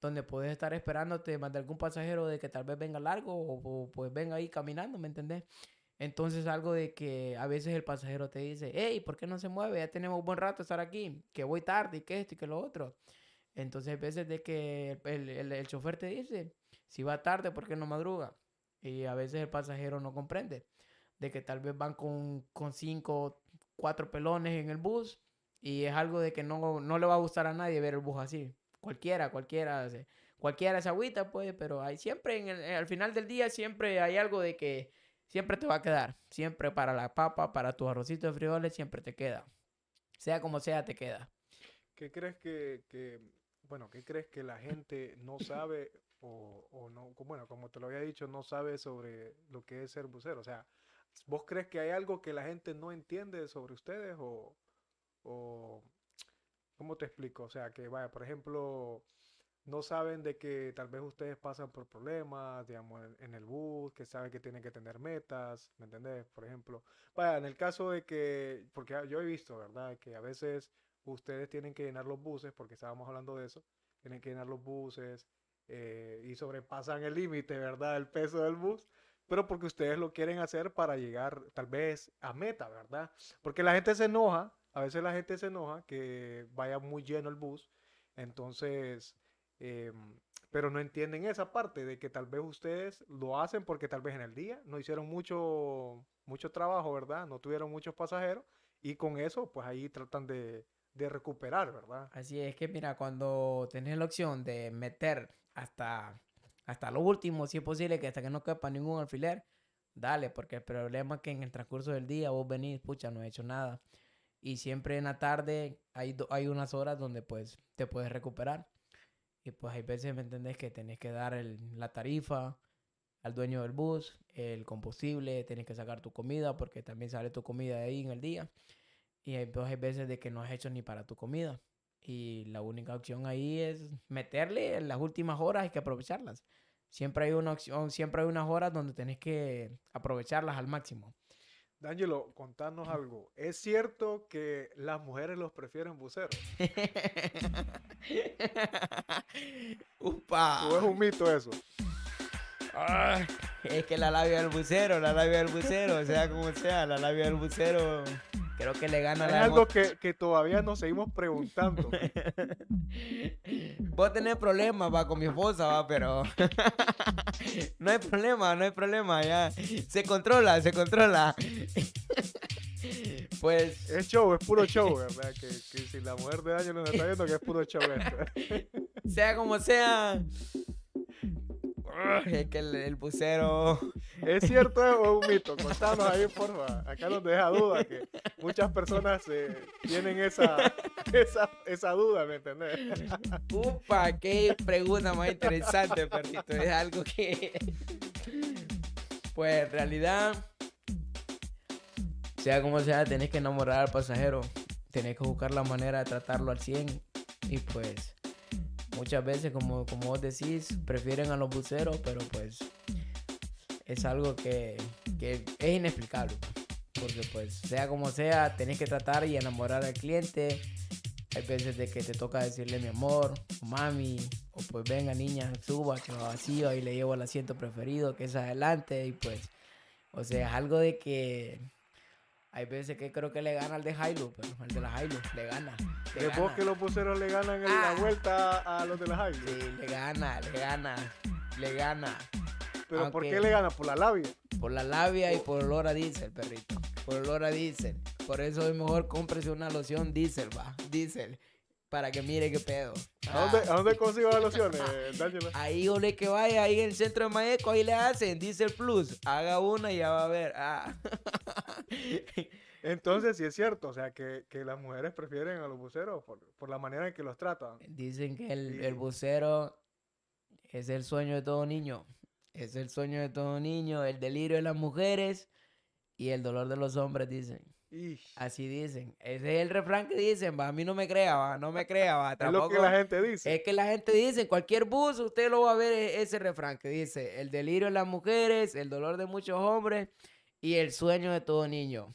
donde puedes estar esperándote más de algún pasajero de que tal vez venga largo o, pues venga ahí caminando, ¿me entendés? Entonces algo de que a veces el pasajero te dice, hey, ¿por qué no se mueve? Ya tenemos un buen rato estar aquí, que voy tarde y que esto y que lo otro. Entonces a veces de que el, el, el chofer te dice, si va tarde, ¿por qué no madruga? Y a veces el pasajero no comprende de que tal vez van con, con cinco, cuatro pelones en el bus y es algo de que no, no le va a gustar a nadie ver el bus así. Cualquiera, cualquiera, cualquiera se agüita, pues, pero hay siempre, en el, al final del día, siempre hay algo de que siempre te va a quedar. Siempre para la papa, para tu arrocito de frijoles, siempre te queda. Sea como sea, te queda. ¿Qué crees que, que bueno, qué crees que la gente no sabe o, o, no, bueno, como te lo había dicho, no sabe sobre lo que es ser bucero? O sea, ¿vos crees que hay algo que la gente no entiende sobre ustedes o, o ¿Cómo te explico? O sea, que vaya, por ejemplo, no saben de que tal vez ustedes pasan por problemas, digamos, en, el bus, que saben que tienen que tener metas, ¿me entendés? Por ejemplo, vaya, en el caso de que, porque yo he visto, ¿verdad? Que a veces ustedes tienen que llenar los buses, porque estábamos hablando de eso, tienen que llenar los buses eh, y sobrepasan el límite, ¿verdad? El peso del bus pero porque ustedes lo quieren hacer para llegar tal vez a meta, ¿verdad? Porque la gente se enoja a veces la gente se enoja que vaya muy lleno el bus, entonces, em, pero no entienden esa parte de que tal vez ustedes lo hacen porque tal vez en el día no hicieron mucho, mucho trabajo, ¿verdad? No tuvieron muchos pasajeros y con eso, pues ahí tratan de, de recuperar, ¿verdad? Así es que, mira, cuando tenés la opción de meter hasta, hasta lo último, si es posible, que hasta que no quepa ningún alfiler, dale, porque el problema es que en el transcurso del día vos venís, pucha, no he hecho nada. Y siempre en la tarde hay, hay unas horas donde pues te puedes recuperar. Y pues hay veces, ¿me entendés? Que tenés que dar la tarifa al dueño del bus, el combustible, tenés que sacar tu comida porque también sale tu comida de ahí en el día. Y hay, pues, hay veces de que no has hecho ni para tu comida. Y la única opción ahí es meterle en las últimas horas, hay que aprovecharlas. Siempre hay una opción, siempre hay unas horas donde tenés que aprovecharlas al máximo. D'Angelo, contanos algo. ¿Es cierto que las mujeres los prefieren buceros? Upa. ¿O es un mito eso? es que la labia del bucero, la labia del bucero, sea como sea, la labia del bucero creo que le gana es algo que, que, todavía nos seguimos preguntando. Vos tenés problemas, va, con mi esposa, va, pero no hay problema, no hay problema, ya. Se controla, se controla. pues... Es show, es puro show, ¿verdad? Que, que si la mujer de año nos está viendo que es puro show esto. sea como sea, es que el, bucero. ¿Es cierto o es un mito? Contanos ahí, porfa. Acá nos deja duda que muchas personas eh, tienen esa, esa, esa, duda, ¿me entendés? Upa, qué pregunta más interesante, perrito. Es algo que. Pues en realidad. Sea como sea, tenés que enamorar al pasajero. Tenés que buscar la manera de tratarlo al 100. Y pues muchas veces, como, como vos decís, prefieren a los buceros, pero pues es algo que, que es inexplicable. Porque pues sea como sea, tenés que tratar y enamorar al cliente. Hay veces de que te toca decirle mi amor, mami, o pues venga niña, suba, que va vacío y le llevo el asiento preferido, que es adelante. Y pues, o sea, es algo de que hay veces que creo que le gana al de Jailo, pero al de la Jailo le gana. Después que los buceros le ganan en la ah. vuelta a los de la Jailo. Sí, le gana, le gana, le gana. ¿Pero por qué le gana? ¿Por la labia? Por la labia y por olor a diésel, perrito. Por olor a diésel. Por eso es mejor cómprese una loción diésel, va. Diésel para que mire qué pedo. ¿A dónde, ¿a dónde consigo las lociones, Ahí ole que vaya, ahí en el centro de Maeco, ahí le hacen, dice el plus. Haga una y ya va a ver. Ah. Entonces, sí es cierto, o sea, que, que las mujeres prefieren a los buceros por, por, la manera en que los tratan. Dicen que el, el bucero es el sueño de todo niño. Es el sueño de todo niño, el delirio de las mujeres y el dolor de los hombres, dicen. Así dicen. Ese es el refrán que dicen, va. A mí no me crea, va. No me crea, va. es lo que la gente dice. Es que la gente dice, en cualquier bus usted lo va a ver e-, ese refrán que dice, el delirio de las mujeres, el dolor de muchos hombres y el sueño de todo niño.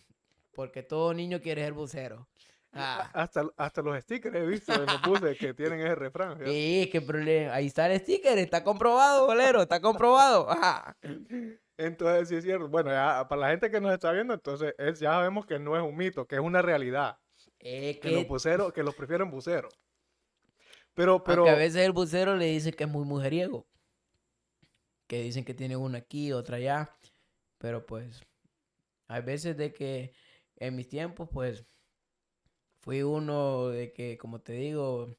Porque todo niño quiere ser bucero. Ah. Hasta, hasta los stickers he visto en los buses que tienen ese refrán. Sí, qué problema. Ahí está el sticker, está comprobado, bolero, está comprobado. Entonces, sí es cierto. Bueno, ya, para la gente que nos está viendo, entonces es, ya sabemos que no es un mito, que es una realidad. que... los buceros, que los prefieren buceros. Pero, pero... Porque a veces el bucero le dice que es muy mujeriego. Que dicen que tiene una aquí, otra allá. Pero pues, hay veces de que en mis tiempos, pues, fui uno de que, como te digo,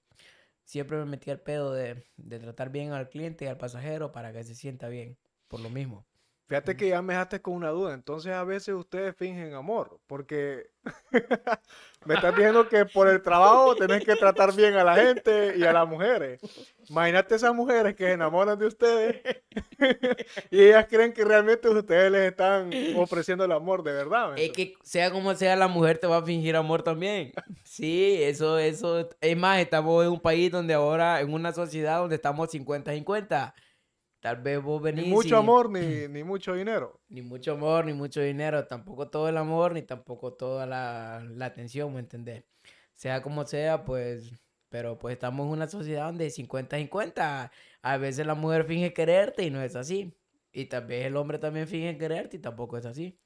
siempre me metí al pedo de, de tratar bien al cliente y al pasajero para que se sienta bien, por lo mismo. Fíjate que ya me dejaste con una duda. Entonces a veces ustedes fingen amor, porque me estás diciendo que por el trabajo tenés que tratar bien a la gente y a las mujeres. Imagínate esas mujeres que se enamoran de ustedes y ellas creen que realmente ustedes les están ofreciendo el amor de verdad. Es que sea como sea, la mujer te va a fingir amor también. Sí, eso, eso. Es más, estamos en un país donde ahora, en una sociedad donde estamos 50-50. Tal vez vos venís. Ni mucho amor, ni, ni, mucho dinero. Ni mucho amor, ni mucho dinero. Tampoco todo el amor, ni tampoco toda la, la atención, ¿me entendés? Sea como sea, pues. Pero pues estamos en una sociedad donde 50-50. A veces la mujer finge quererte y no es así. Y tal vez el hombre también finge quererte y tampoco es así.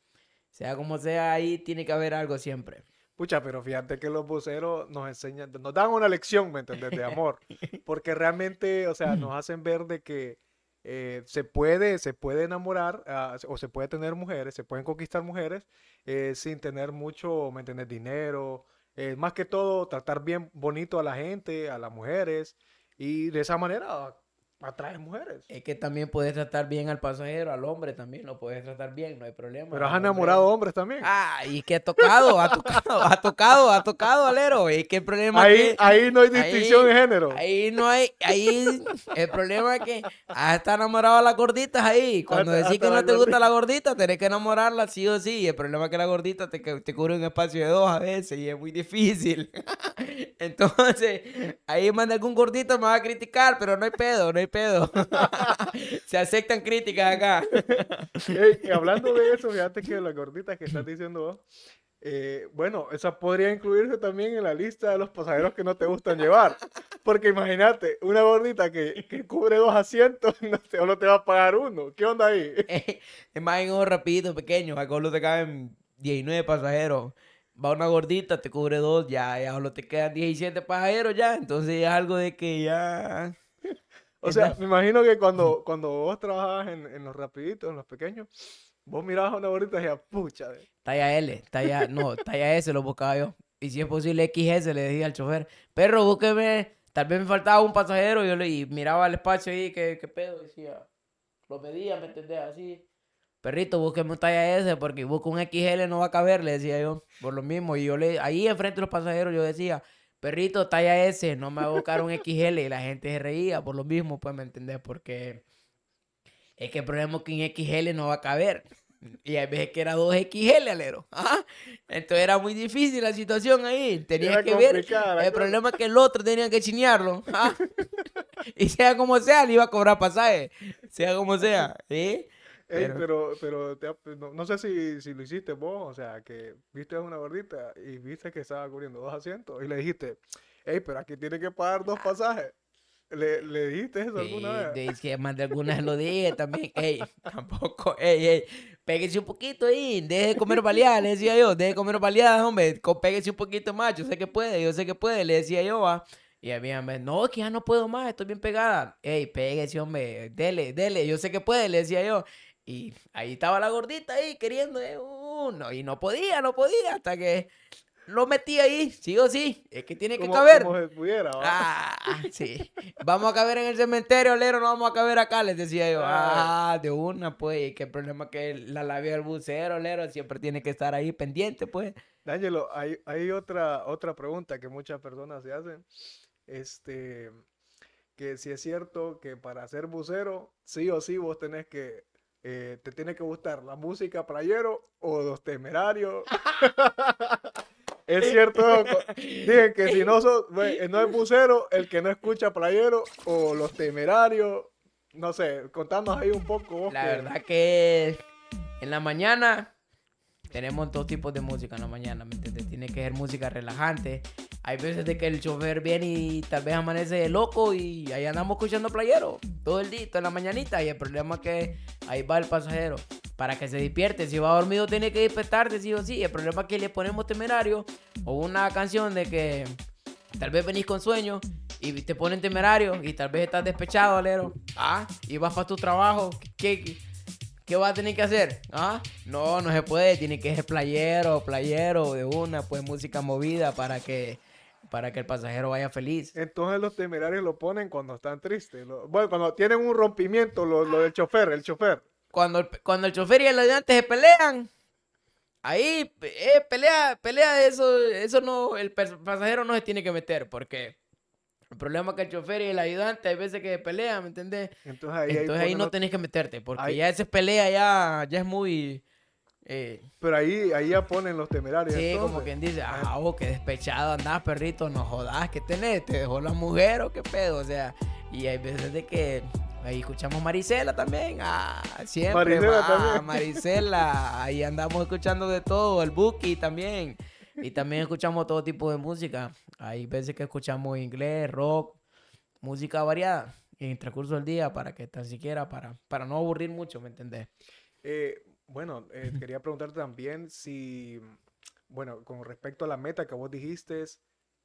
Sea como sea, ahí tiene que haber algo siempre. Pucha, pero fíjate que los buceros nos enseñan, nos dan una lección, ¿me entendés? De amor. Porque realmente, o sea, nos hacen ver de que eh, se, puede, se puede enamorar ah, o se puede tener mujeres, se pueden conquistar mujeres eh, sin tener mucho, ¿me entiendes? Dinero, eh, más que todo tratar bien bonito a la gente, a las mujeres, y de esa manera atrae mujeres. Es que también puedes tratar bien al pasajero, al hombre también, lo puedes tratar bien, no hay problema. Pero has enamorado hombres también. Ah, y que ha tocado, ha tocado, ha tocado, ha tocado, alero. Es que el problema ahí, es que ahí no hay distinción de género. ahí no hay, ahí el problema es que ah, está enamorado a las gorditas ahí. Cuando Hasta- decís que no te gusta la gordita, tenés que enamorarla sí o sí. El problema es que la gordita te, te cubre un espacio de dos a veces y es muy difícil. Entonces, ahí manda algún gordito me va a criticar, pero no hay pedo, no hay pedo. Se aceptan críticas acá. Y hablando de eso, fíjate que las gorditas que estás diciendo vos, eh, bueno, esa podría incluirse también en la lista de los pasajeros que no te gustan llevar. Porque imagínate, una gordita que, que cubre dos asientos no te, solo te va a pagar uno. ¿Qué onda ahí? Es más en un rapidito pequeño, acá solo te caben 19 pasajeros. Va una gordita, te cubre dos, ya, ya solo te quedan 17 pasajeros ya. Entonces es algo de que ya. O sea, me imagino que cuando, cuando vos trabajabas en, en los rapiditos, en los pequeños, vos mirabas a una gordita y decías, pucha, de- Talla L, talla, no, talla S lo buscaba yo. Y si es posible XS, le decía al chofer, perro, búsqueme, tal vez me faltaba un pasajero, yo le, y miraba el espacio ahí, ¿qué, qué pedo? Decía, lo medía, ¿me entendés? Así. Perrito, búsqueme un talla S, porque busco un XL, no va a caber, le decía yo, por lo mismo. Y yo le, ahí enfrente de los pasajeros, yo decía, perrito, talla S, no me va a buscar un XL. Y la gente se reía por lo mismo, pues, ¿me entendés? Porque es que el problema es que un XL no va a caber. Y hay veces que era 2XL, alero. Ajá. Entonces era muy difícil la situación ahí. Tenías Era que ver. El cosa. problema es que el otro tenía que chinearlo. y sea como sea, le iba a cobrar pasaje. Sea como sea. ¿sí? Ey, Pero- pero, pero te ha- no, no sé si, si lo hiciste vos, o sea, que viste a una gordita y viste que estaba cubriendo dos asientos y le dijiste, hey, pero aquí tiene que pagar dos pasajes. ¿Le, le dijiste eso alguna Sí, vez? de, que más de algunas lo dije también. Ey, tampoco, ey, ey, péguese un poquito ahí, deje de comer baleadas, le decía yo, deje de comer baleadas, hombre, péguese un poquito más, yo sé que puede, yo sé que puede, le decía yo, va. Y a mí me no, que ya no puedo más, estoy bien pegada. Ey, péguese, hombre, dele, dele, yo sé que puede, le decía yo. Y ahí estaba la gordita ahí queriendo eh, uno, y no podía, no podía, hasta que lo metí ahí, sí o sí, es que tiene que Como, caber. como se pudiera. Ah, sí. Vamos a caber en el cementerio, Lero, no vamos a caber acá, les decía yo. Ah. Ah, de una, pues. Que el problema es que la labia del bucero, Lero, siempre tiene que estar ahí pendiente, pues. D'Angelo, hay, hay otra, otra pregunta que muchas personas se hacen. Este, que si es cierto que para ser bucero, sí o sí vos tenés que, eh, te tiene que gustar la música playero o los temerarios. es cierto, dicen que si no, sos, ve, no es bucero, el que no escucha playero o los temerarios. No sé, contanos ahí un poco vos. La que- verdad que en la mañana tenemos dos tipos de música en la mañana, ¿me entiendes? Tiene que ser música relajante. Hay veces de que el chofer viene y tal vez amanece de loco y ahí andamos escuchando playero todo el día, toda la mañanita. Y el problema es que ahí va el pasajero para que se despierte. Si va dormido tiene que despertarse, sí o sí. El problema es que le ponemos temerario o una canción de que tal vez venís con sueño y te ponen temerario y tal vez estás despechado, alero. Ah, y vas para tu trabajo. ¿Qué, qué vas a tener que hacer? Ah, no, no se puede. Tiene que ser playero, playero de una, pues música movida para que, para que el pasajero vaya feliz. Entonces los temerarios lo ponen cuando están tristes. lo- bueno, cuando tienen un rompimiento, lo, lo del chofer, el chofer. Cuando el, cuando el chofer y el ayudante se pelean, ahí eh, pelea, pelea de eso, eso no, el pasajero no se tiene que meter porque el problema es que el chofer y el ayudante hay veces que pelean, ¿me entendés? Entonces ahí, Entonces ahí ponen no tenés que meterte, porque ahí- ya esa pelea ya, ya es muy... eh, Pero ahí, ahí ya ponen los temerarios. sí, como entonces. quien dice, Ah. ah, vos qué despechado andás, perrito, no jodas, ¿qué tenés? ¿Te dejó la mujer o qué pedo? O sea, y hay veces de que ahí escuchamos Marisela también, ah, siempre, Marisela va, también. Marisela, ahí andamos escuchando de todo, el Buki también, y también escuchamos todo tipo de música, hay veces que escuchamos inglés, rock, música variada en el transcurso del día para que tan siquiera, para, para no aburrir mucho, ¿me entendés? Eh, bueno, eh, quería preguntarte también si, bueno, con respecto a la meta que vos dijiste,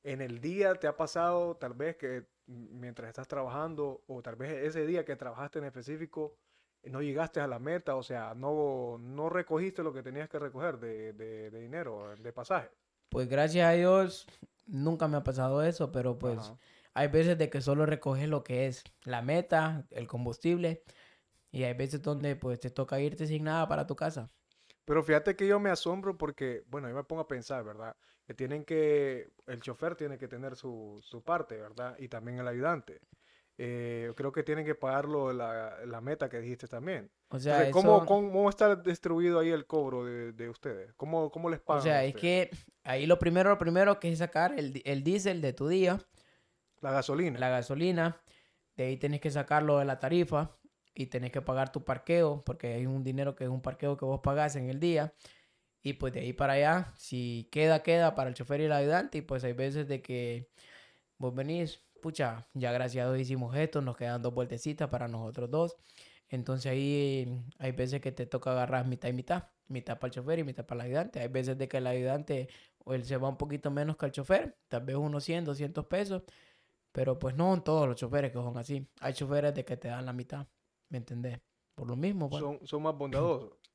en el día te ha pasado tal vez que mientras estás trabajando o tal vez ese día que trabajaste en específico no llegaste a la meta, o sea, no, no recogiste lo que tenías que recoger de, de- de dinero, de pasaje. Pues gracias a Dios nunca me ha pasado eso, pero pues Ajá. hay veces de que solo recoges lo que es la meta, el combustible, y hay veces donde pues te toca irte sin nada para tu casa. Pero fíjate que yo me asombro porque, bueno, yo me pongo a pensar, ¿verdad? Que tienen que, el chofer tiene que tener su, su parte, ¿verdad? Y también el ayudante. Eh, creo que tienen que pagarlo la, la meta que dijiste también. O sea, Entonces, ¿cómo, eso- cómo está distribuido ahí el cobro de, de ustedes? ¿Cómo, cómo les o pagan a sea, es que ahí lo primero, lo primero que es sacar el, el diésel de tu día, La gasolina. la gasolina, de ahí tenés que sacarlo de la tarifa y tenés que pagar tu parqueo, porque hay un dinero que es un parqueo que vos pagás en el día. Y pues de ahí para allá, si queda, queda para el chofer y el ayudante. Y pues hay veces de que vos venís, pucha, ya gracias a Dios hicimos esto, nos quedan dos vueltecitas para nosotros dos. Entonces ahí hay veces que te toca agarrar mitad y mitad, mitad para el chofer y mitad para el ayudante. Hay veces de que el ayudante o él se va un poquito menos que el chofer, tal vez unos 100, 200 pesos. Pero pues no en todos los choferes que son así. Hay choferes de que te dan la mitad, ¿me entendés? Por lo mismo, pues. Son, son más bondadosos.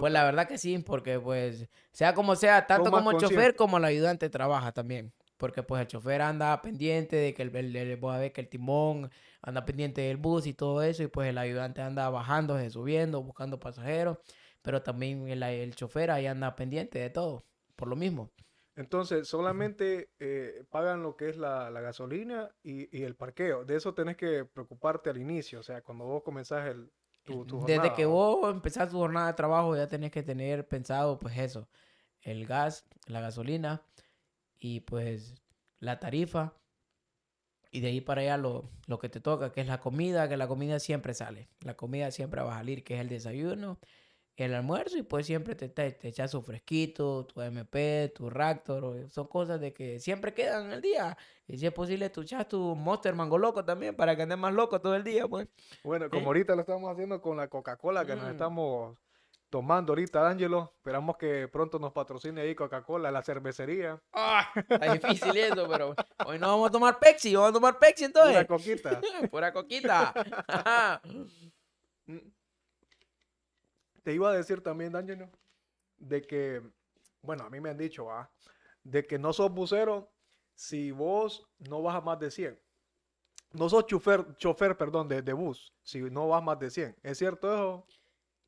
Pues la verdad que sí, porque pues, sea como sea, tanto como el chofer como el ayudante trabaja también. Porque pues el chofer anda pendiente de que el, el, el- vos a ver que el timón anda pendiente del bus y todo eso, y pues el ayudante anda bajándose, subiendo, buscando pasajeros, pero también el, el chofer ahí anda pendiente de todo, por lo mismo. Entonces, solamente eh, pagan lo que es la, la gasolina y, y el parqueo. De eso tenés que preocuparte al inicio, o sea, cuando vos comenzás el, tu, tu Desde jornada, que vos empezás tu jornada de trabajo ya tenés que tener pensado pues eso, el gas, la gasolina y pues la tarifa y de ahí para allá lo, lo que te toca, que es la comida, que la comida siempre sale, la comida siempre va a salir, que es el desayuno, el almuerzo y pues siempre te, te, te echas su fresquito, tu MP, tu Raptor, son cosas de que siempre quedan en el día y si es posible tú echas tu Monster Mango Loco también para que andes más loco todo el día pues. Bueno, como ¿Eh? ahorita lo estamos haciendo con la Coca-Cola que nos estamos tomando ahorita, Ángelo. Esperamos que pronto nos patrocine ahí Coca-Cola, la cervecería. Ah, está difícil eso, pero hoy no vamos a tomar Pepsi, vamos a tomar Pepsi entonces. coquita. Pura coquita. Mm. Te iba a decir también, Ángelo, de que, bueno, a mí me han dicho, ah, de que no sos bucero si vos no vas a más de 100. No sos chofer, chofer perdón, de, de bus, si no vas más de 100. ¿Es cierto eso?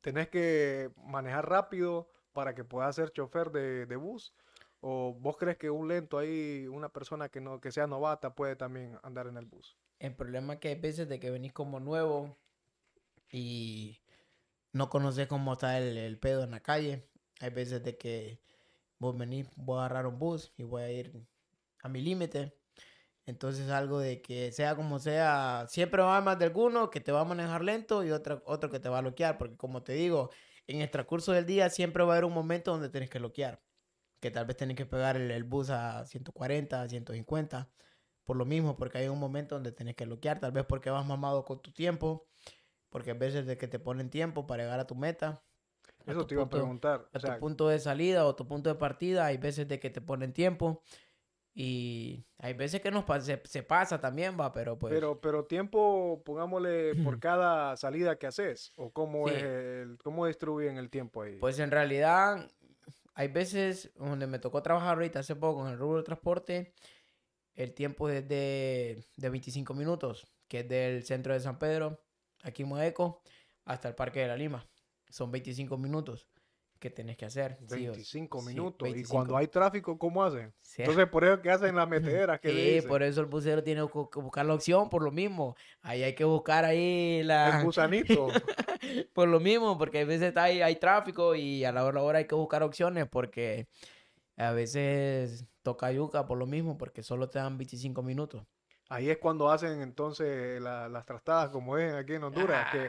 ¿Tenés que manejar rápido para que puedas ser chofer de, de bus? ¿O vos crees que un lento ahí, una persona que, no, que sea novata puede también andar en el bus? El problema es que hay veces de que venís como nuevo y no conoces cómo está el, el pedo en la calle. Hay veces de que vos venís, voy a agarrar un bus y voy a ir a mi límite. Entonces algo de que sea como sea, siempre va a haber más de alguno que te va a manejar lento y otro, otro que te va a bloquear. Porque como te digo, en el transcurso del día siempre va a haber un momento donde tienes que bloquear. Que tal vez tenés que pegar el, el bus a 140, 150. Por lo mismo, porque hay un momento donde tenés que bloquear. Tal vez porque vas mamado con tu tiempo. Porque a veces de que te ponen tiempo para llegar a tu meta. a Eso tu te iba a preguntar. a o sea, tu punto de salida o tu punto de partida. Hay veces de que te ponen tiempo. Y hay veces que nos se, se pasa también, va, pero pues... Pero, pero tiempo, pongámosle por cada salida que haces, o cómo Sí. es el, cómo distribuyen el tiempo ahí. Pues en realidad, hay veces donde me tocó trabajar ahorita hace poco en el rubro de transporte, el tiempo es de, de 25 minutos, que es del centro de San Pedro, aquí en Moeco, hasta el Parque de la Lima. Son 25 minutos que tenés que hacer. sí o- 25 sí, minutos. 25. Y cuando hay tráfico, ¿cómo hacen? Sí. Entonces, por eso que hacen las metederas que Sí, dicen. por eso el bucero tiene que buscar la opción, por lo mismo. Ahí hay que buscar ahí la... El gusanito. Por lo mismo, porque a veces está ahí, hay tráfico y a la hora, a la hora hay que buscar opciones porque a veces toca yuca por lo mismo, porque solo te dan 25 minutos. Ahí es cuando hacen entonces la- las trastadas, como es aquí en Honduras, que,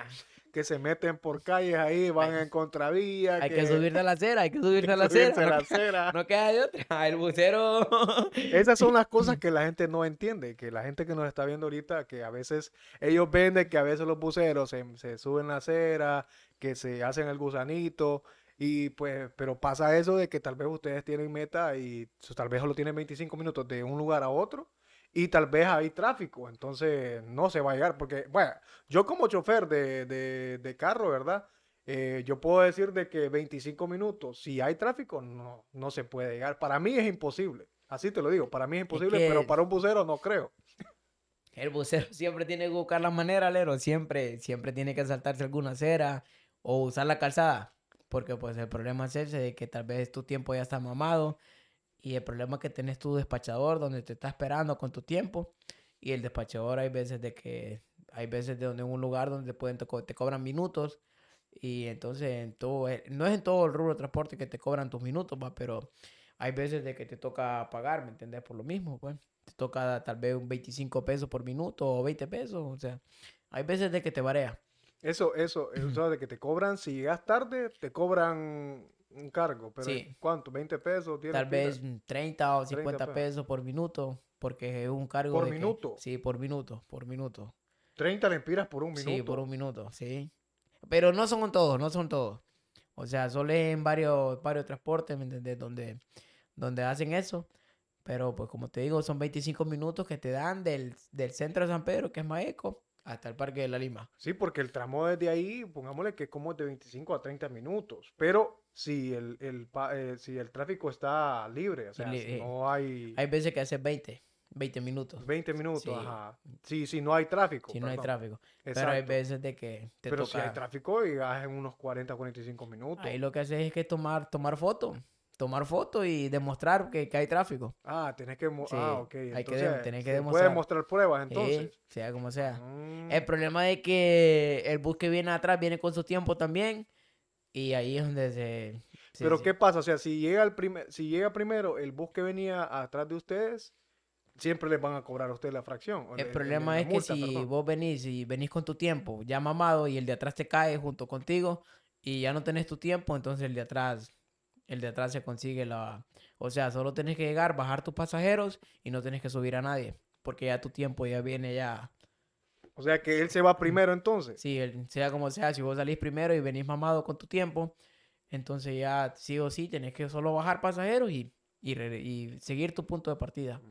que se meten por calles ahí, van en contravía. Hay que subirte a la acera, hay que subirte a la acera. No, la acera. no queda de otra. El bucero. Esas son las cosas que la gente no entiende, que la gente que nos está viendo ahorita, que a veces ellos ven de que a veces los buceros se, se suben la acera, que se hacen el gusanito, y pues, pero pasa eso de que tal vez ustedes tienen meta y tal vez solo tienen 25 minutos de un lugar a otro, y tal vez hay tráfico, entonces no se va a llegar, porque, bueno, yo como chofer de, de, de carro, ¿verdad? Eh, yo puedo decir de que 25 minutos, si hay tráfico, no, no se puede llegar. Para mí es imposible. Así te lo digo, para mí es imposible, pero que- para un bucero no creo. El bucero siempre tiene que buscar la manera, Lero. Siempre, siempre tiene que saltarse alguna acera o usar la calzada. Porque pues el problema es ese de que tal vez tu tiempo ya está mamado. Y el problema que tenés tu despachador donde te está esperando con tu tiempo. Y el despachador hay veces de que... Hay veces de donde en un lugar donde te, pueden, te, co- te cobran minutos. Y entonces en todo... No es en todo el rubro de transporte que te cobran tus minutos, va. Pero hay veces de que te toca pagar, ¿me entendés? Por lo mismo, pues te toca tal vez un 25 pesos por minuto o 20 pesos, o sea, hay veces de que te varía. Eso, eso, eso de que te cobran, si llegas tarde, te cobran un cargo, pero Sí. ¿cuánto? ¿20 pesos? ¿10 Tal vez mm, 30 o 30 50 pesos. pesos por minuto, porque es un cargo ¿Por de que- minuto? sí, por minuto, por minuto. 30 lempiras por un minuto. Sí, por un minuto, sí. Pero no son todos, no son todos. O sea, solo en varios, varios transportes, ¿me entendés? Donde, donde hacen eso. Pero pues como te digo, son 25 minutos que te dan del, del centro de San Pedro, que es Maeco, hasta el Parque de la Lima. Sí, porque el tramo desde ahí, pongámosle que es como de 25 a 30 minutos. Pero si el, el, eh, si el tráfico está libre, o sea, si eh, no hay, Hay veces que hace 20, 20 minutos. 20 minutos, sí. ajá. Sí, sí, no hay tráfico. Si no hay tráfico. Pero hay veces de que te Pero si hay tráfico, llegas en unos 40, 45 minutos. Ahí lo que haces es que tomar, tomar foto. Tomar foto y demostrar que, que hay tráfico. Ah, tenés que... mo- Sí, ah, ok. hay que tenés que demostrar. Puedes mostrar pruebas, Sí, entonces. sea como sea. Mm, El problema es que el bus que viene atrás viene con su tiempo también. Y ahí es donde se. sí, Pero sí. ¿qué pasa? O sea, si llega, el primer, si llega primero el bus que venía atrás de ustedes, siempre les van a cobrar a ustedes la fracción. El le- problema es que si perdón. vos venís y venís con tu tiempo ya mamado y el de atrás te cae junto contigo y ya no tenés tu tiempo, entonces el de atrás, el de atrás se consigue la... O sea, solo tenés que llegar, bajar tus pasajeros y no tenés que subir a nadie, porque ya tu tiempo ya viene ya... O sea, que él se va primero entonces. Sí, el- sea como sea, si vos salís primero y venís mamado con tu tiempo, entonces ya sí o sí tenés que solo bajar pasajeros y, y, y seguir tu punto de partida.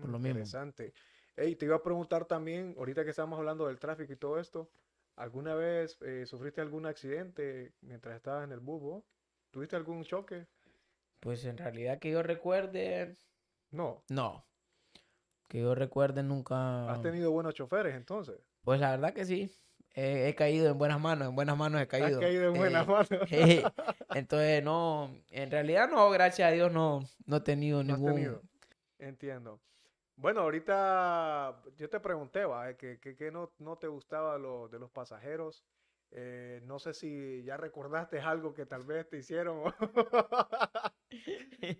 por lo Mm, mismo. Interesante. Ey, te iba a preguntar también, ahorita que estamos hablando del tráfico y todo esto, ¿alguna vez eh, sufriste algún accidente mientras estabas en el bus? ¿Tuviste algún choque? Pues en realidad que yo recuerde, No. no. Que yo recuerde nunca... ¿Has tenido buenos choferes entonces? Pues la verdad que sí. He, he caído en buenas manos, en buenas manos he ¿Has caído. caído en buenas Eh, manos? eh, entonces, no, en realidad no, gracias a Dios no, no he tenido No has ningún... tenido. Entiendo. Bueno, ahorita yo te pregunté, va, que, que, que no, no te gustaba lo de los pasajeros. Eh, no sé si ya recordaste algo que tal vez te hicieron.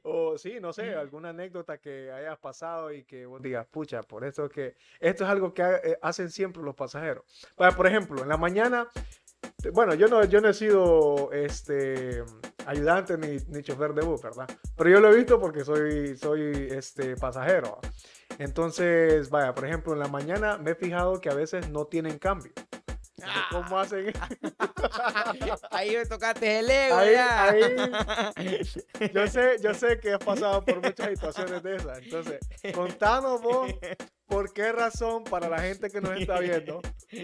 o- sí, no sé, alguna anécdota que hayas pasado y que vos digas, pucha, por eso es que esto es algo que ha- eh, hacen siempre los pasajeros. Vaya, por ejemplo, en la mañana, bueno, yo no, yo no he sido este ayudante ni, ni chofer de bus, ¿verdad? Pero yo lo he visto porque soy, soy este pasajero. Entonces, vaya, por ejemplo, en la mañana me he fijado que a veces no tienen cambio. Sé ¿Cómo hacen? Ahí me tocaste el ego Ahí- ya. Yo sé, yo sé que has pasado por muchas situaciones de esas. Entonces, contanos vos por qué razón, para la gente que nos está viendo,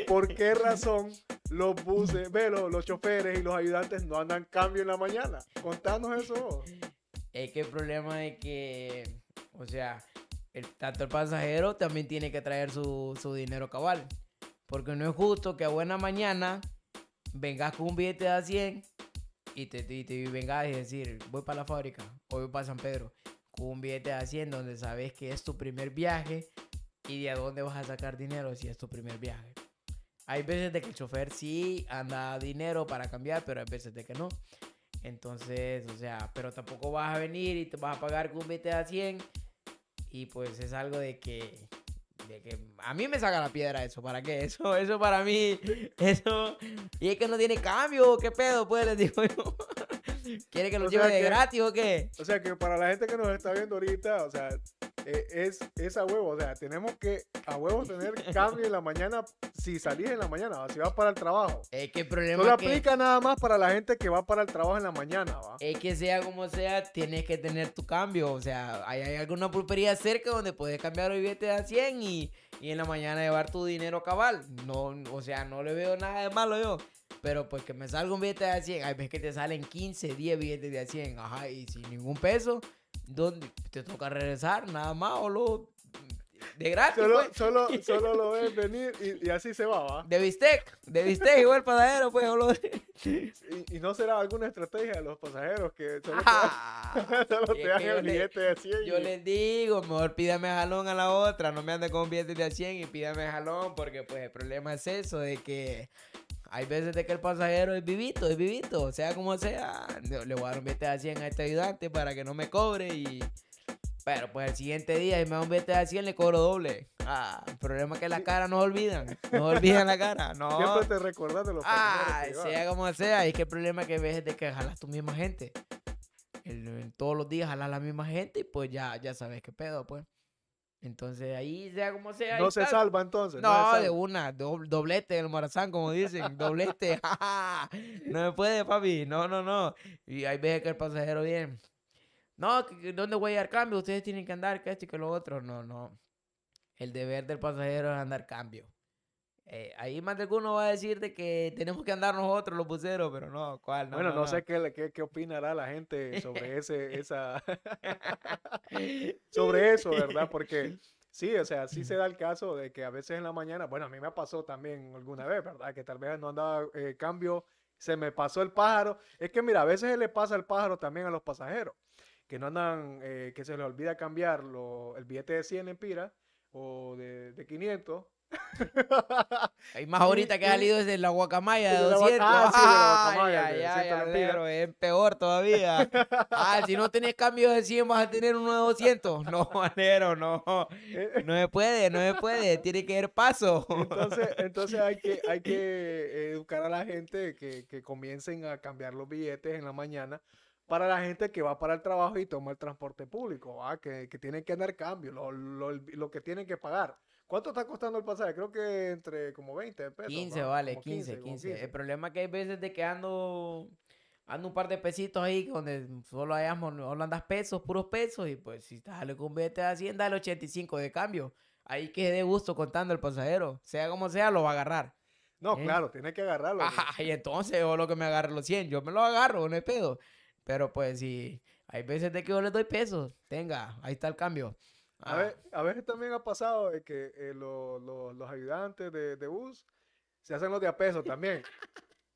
por qué razón los buses, ve, los, los choferes y los ayudantes no andan cambio en la mañana. Contanos eso. vos. Es que el problema es que, o sea, el, tanto el pasajero también tiene que traer su, su dinero cabal. Porque no es justo que a buena mañana vengas con un billete de a 100 y te, y te vengas y decir, voy para la fábrica o voy para San Pedro con un billete de a 100 donde sabes que es tu primer viaje y de dónde vas a sacar dinero si es tu primer viaje. Hay veces de que el chofer sí anda dinero para cambiar, pero hay veces de que no. Entonces, o sea, pero tampoco vas a venir y te vas a pagar con un billete a 100. Y pues es algo de que, que a mí me saca la piedra eso. ¿Para qué? Eso, eso para mí, eso. Y es que no tiene cambio. ¿Qué pedo? Pues les digo yo. ¿Quiere que lo lleve de que- gratis o qué? O sea que para la gente que nos está viendo ahorita, o sea, eh, es, es a huevo. O sea, tenemos que a huevo tener cambio en la mañana si salís en la mañana, ¿va? si vas para el trabajo. Es que el problema Solo es que, aplica nada más para la gente que va para el trabajo en la mañana, ¿va? es que sea como sea, tienes que tener tu cambio. O sea, hay, hay alguna pulpería cerca donde puedes cambiar el billete a 100 y, y en la mañana llevar tu dinero cabal. No, o sea, no le veo nada de malo yo. Pero pues que me salga un billete de a 100, hay veces que te salen 15, 10 billetes de a 100, ajá, y sin ningún peso, ¿dónde te toca regresar? Nada más, o lo de gratis, Solo, pues. solo, solo lo ves venir y, y así se va, ¿va? De bistec, de bistec, igual pasajero, pues, o lo... Y, y no será alguna estrategia de los pasajeros que solo, Ah, te, solo es te dan el le- billete de 100. Yo y- les digo, mejor pídame jalón a la otra, no me ande con billetes de a 100 y pídame jalón, porque pues el problema es eso, de que hay veces de que el pasajero es vivito, es vivito, sea como sea, le voy a dar un billete de a 100 a este ayudante para que no me cobre y... Pero pues el siguiente día, si me da un billete de a 100, le cobro doble. Ah, el problema es que la cara no olvidan, no olvidan la cara, no. Siempre te recordás de los pasajeros. Ah, sea como sea, y que el problema es que ves de que jalas tu misma gente. El- el- todos los días jalas la misma gente y pues ya, ya sabes qué pedo, pues. Entonces ahí sea como sea. No se está. salva entonces. No, de una, dob- doblete el morazán, como dicen, doblete. no me puede, papi, no, no, no. Y hay veces que el pasajero viene. No, ¿dónde voy a dar cambio? Ustedes tienen que andar, que esto y que lo otro. No, no. El deber del pasajero es andar cambio. Eh, ahí más de alguno va a decir de que tenemos que andar nosotros los buceros, pero no, ¿cuál? No, bueno, no, no, sé qué, qué, qué opinará la gente sobre ese, esa, sobre eso, ¿verdad? Porque sí, o sea, sí se da el caso de que a veces en la mañana, bueno, a mí me pasó también alguna vez, ¿verdad? Que tal vez no andaba eh, cambio, se me pasó el pájaro. Es que mira, a veces le pasa el pájaro también a los pasajeros, que no andan, eh, que se les olvida cambiar lo- el billete de 100 empiras o de, de 500. Hay más ahorita que ha salido es de la guacamaya de de la gua- 200. ah, sí, de la Ay, guacamaya, ay, de ay, 200 lempiras. alero, es peor todavía. Ah, si no tenés cambio de 100 vas a tener uno de 200. No, alero, no. Eh, No se puede, no se puede. Tiene que haber paso. Entonces, entonces hay que, hay que educar a la gente que, que comiencen a cambiar los billetes en la mañana para la gente que va para el trabajo y toma el transporte público, ¿va? Que, que tienen que dar cambio, lo, lo- lo que tienen que pagar. ¿Cuánto está costando el pasaje? Creo que entre como 20 pesos. 15, ¿va? vale, Como 15, como 15. El problema es que hay veces de que ando, ando un par de pesitos ahí donde solo hayamos, solo andas pesos, puros pesos, y pues si te sale con billete de 100, dale 85 de cambio. Ahí que de gusto contando el pasajero. Sea como sea, lo va a agarrar. No, ¿eh? claro, tiene que agarrarlo. Ajá, y entonces yo lo que me agarre los 100, yo me lo agarro, no hay pedo. Pero pues si hay veces de que yo le doy pesos, tenga, ahí está el cambio. A, Ah, ve- a veces también ha pasado de que eh, lo- lo- los ayudantes de, de bus se hacen los de a peso también.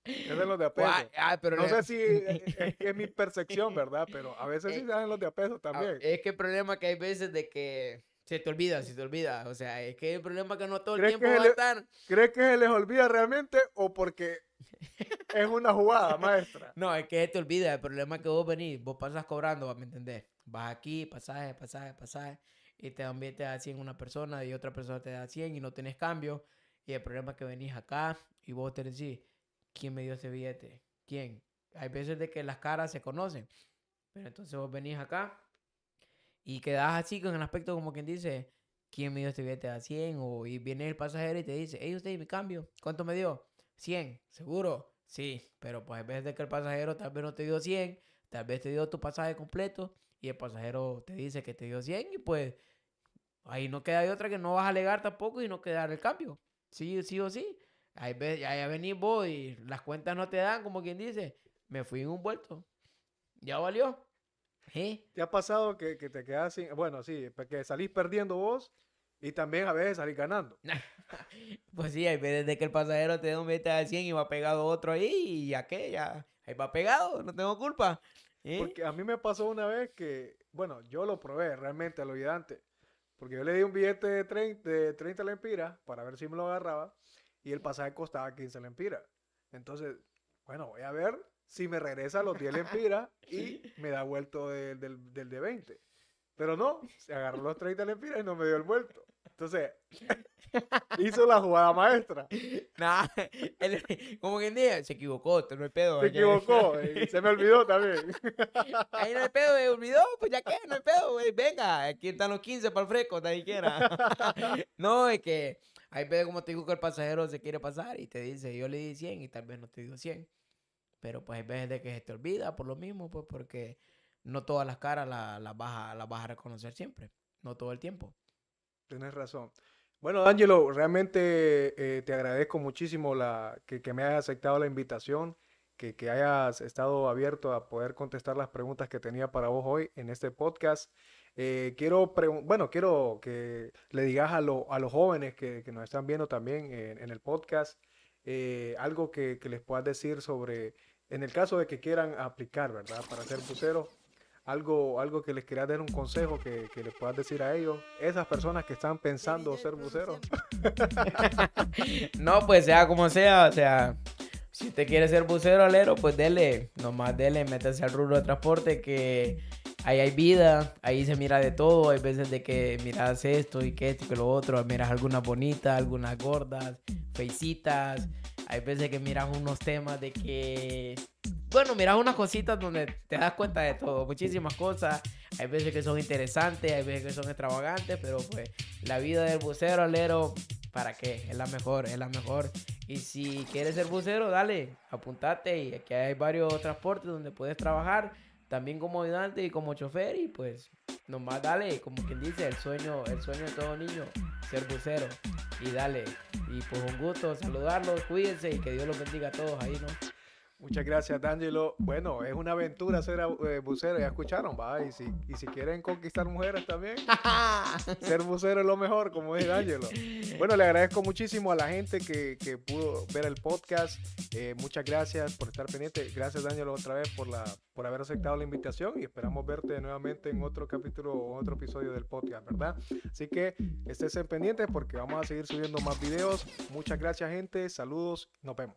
Se hacen los de a peso. ah, pero No le- sé si es, es mi percepción, ¿verdad? Pero a veces sí Eh, se hacen los de a peso Ah, también. Es que el problema es que hay veces de que se te olvida, se te olvida. O sea, es que el problema es que no todo el ¿Crees tiempo va a estar. ¿Crees que se les olvida realmente o porque es una jugada, maestra? No, es que se te olvida. El problema es que vos venís, vos pasas cobrando, ¿me entendés? Vas aquí, pasaje, pasaje, pasaje, y te da un billete a 100 una persona y otra persona te da 100 y no tenés cambio. Y el problema es que venís acá y vos te decís, ¿quién me dio ese billete? ¿Quién? Hay veces de que las caras se conocen. Pero entonces vos venís acá y quedás así con el aspecto como quien dice, ¿quién me dio este billete a 100? O, y viene el pasajero y te dice, hey, usted, mi cambio, ¿cuánto me dio? 100, ¿seguro? Sí, pero pues hay veces de que el pasajero tal vez no te dio 100, tal vez te dio tu pasaje completo y el pasajero te dice que te dio 100 y pues ahí no queda de otra que no vas a alegar tampoco y no quedar el cambio. Sí, sí o sí. Hay veces, ya, venís vos y las cuentas no te dan, como quien dice, me fui en un vuelto. Ya valió. ¿Eh? ¿Te ha pasado que, que te quedas sin, bueno, sí, que salís perdiendo vos y también a veces salís ganando? Pues sí, hay veces de que el pasajero te da un billete de 100 y va pegado otro ahí y ya que, ya, ahí va pegado, no tengo culpa. ¿Eh? Porque a mí me pasó una vez que, bueno, yo lo probé realmente al ayudante, porque yo le di un billete de 30, de 30 lempiras para ver si me lo agarraba y el pasaje costaba 15 lempiras. Entonces, bueno, voy a ver si me regresa los 10 lempiras y me da vuelto de- del, del de 20. Pero no, se agarró los 30 lempiras y no me dio el vuelto. Entonces, hizo la jugada maestra. Nah, él- como quien dice, se equivocó, no hay pedo. Se equivocó y se me olvidó también. Ahí no hay pedo, me olvidó, pues ya que, no hay pedo. Venga, aquí están los 15 para el fresco, nadie quiera. no, es que hay veces como te digo que el pasajero se quiere pasar y te dice, yo le di 100 y tal vez no te dio 100. Pero pues hay veces de que se te olvida por lo mismo, pues porque no todas las caras vas, las vas a reconocer siempre, no todo el tiempo. Tienes razón. Bueno, Angelo, realmente eh, te agradezco muchísimo la, que, que me hayas aceptado la invitación, que, que hayas estado abierto a poder contestar las preguntas que tenía para vos hoy en este podcast. Eh, quiero, bueno, quiero que le digas a, lo, a los jóvenes que, que, nos están viendo también en, en el podcast eh, algo que, que, les puedas decir sobre, en el caso de que quieran aplicar, ¿verdad? Para ser bucero, algo, algo que les quieras dar un consejo que, que les puedas decir a ellos, esas personas que están pensando ser buceros. no, pues sea como sea, o sea, si usted quiere ser bucero alero, pues dele, nomás dele, métase al rubro de transporte que ahí hay vida, ahí se mira de todo, hay veces de que miras esto y que esto y que lo otro, miras algunas bonitas, algunas gordas, feicitas, hay veces que miras unos temas de que, bueno, miras unas cositas donde te das cuenta de todo, muchísimas cosas, hay veces que son interesantes, hay veces que son extravagantes, pero pues la vida del bucero alero ¿Para qué? Es la mejor, es la mejor. Y si quieres ser bucero, dale, apuntate. Y aquí hay varios transportes donde puedes trabajar también como ayudante y como chofer y pues nomás dale, como quien dice, el sueño, el sueño de todo niño, ser bucero y dale. Y pues un gusto saludarlos, cuídense y que Dios los bendiga a todos ahí, ¿no? Muchas gracias, D'Angelo. Bueno, es una aventura ser eh, bucero, ya escucharon, va. Y si, y si quieren conquistar mujeres también, ser bucero es lo mejor, como dice D'Angelo. Bueno, le agradezco muchísimo a la gente que, que pudo ver el podcast. Eh, muchas gracias por estar pendiente. Gracias, D'Angelo, otra vez por, la, por haber aceptado la invitación y esperamos verte nuevamente en otro capítulo o otro episodio del podcast, ¿verdad? Así que estés en pendiente porque vamos a seguir subiendo más videos. Muchas gracias, gente. Saludos. Nos vemos.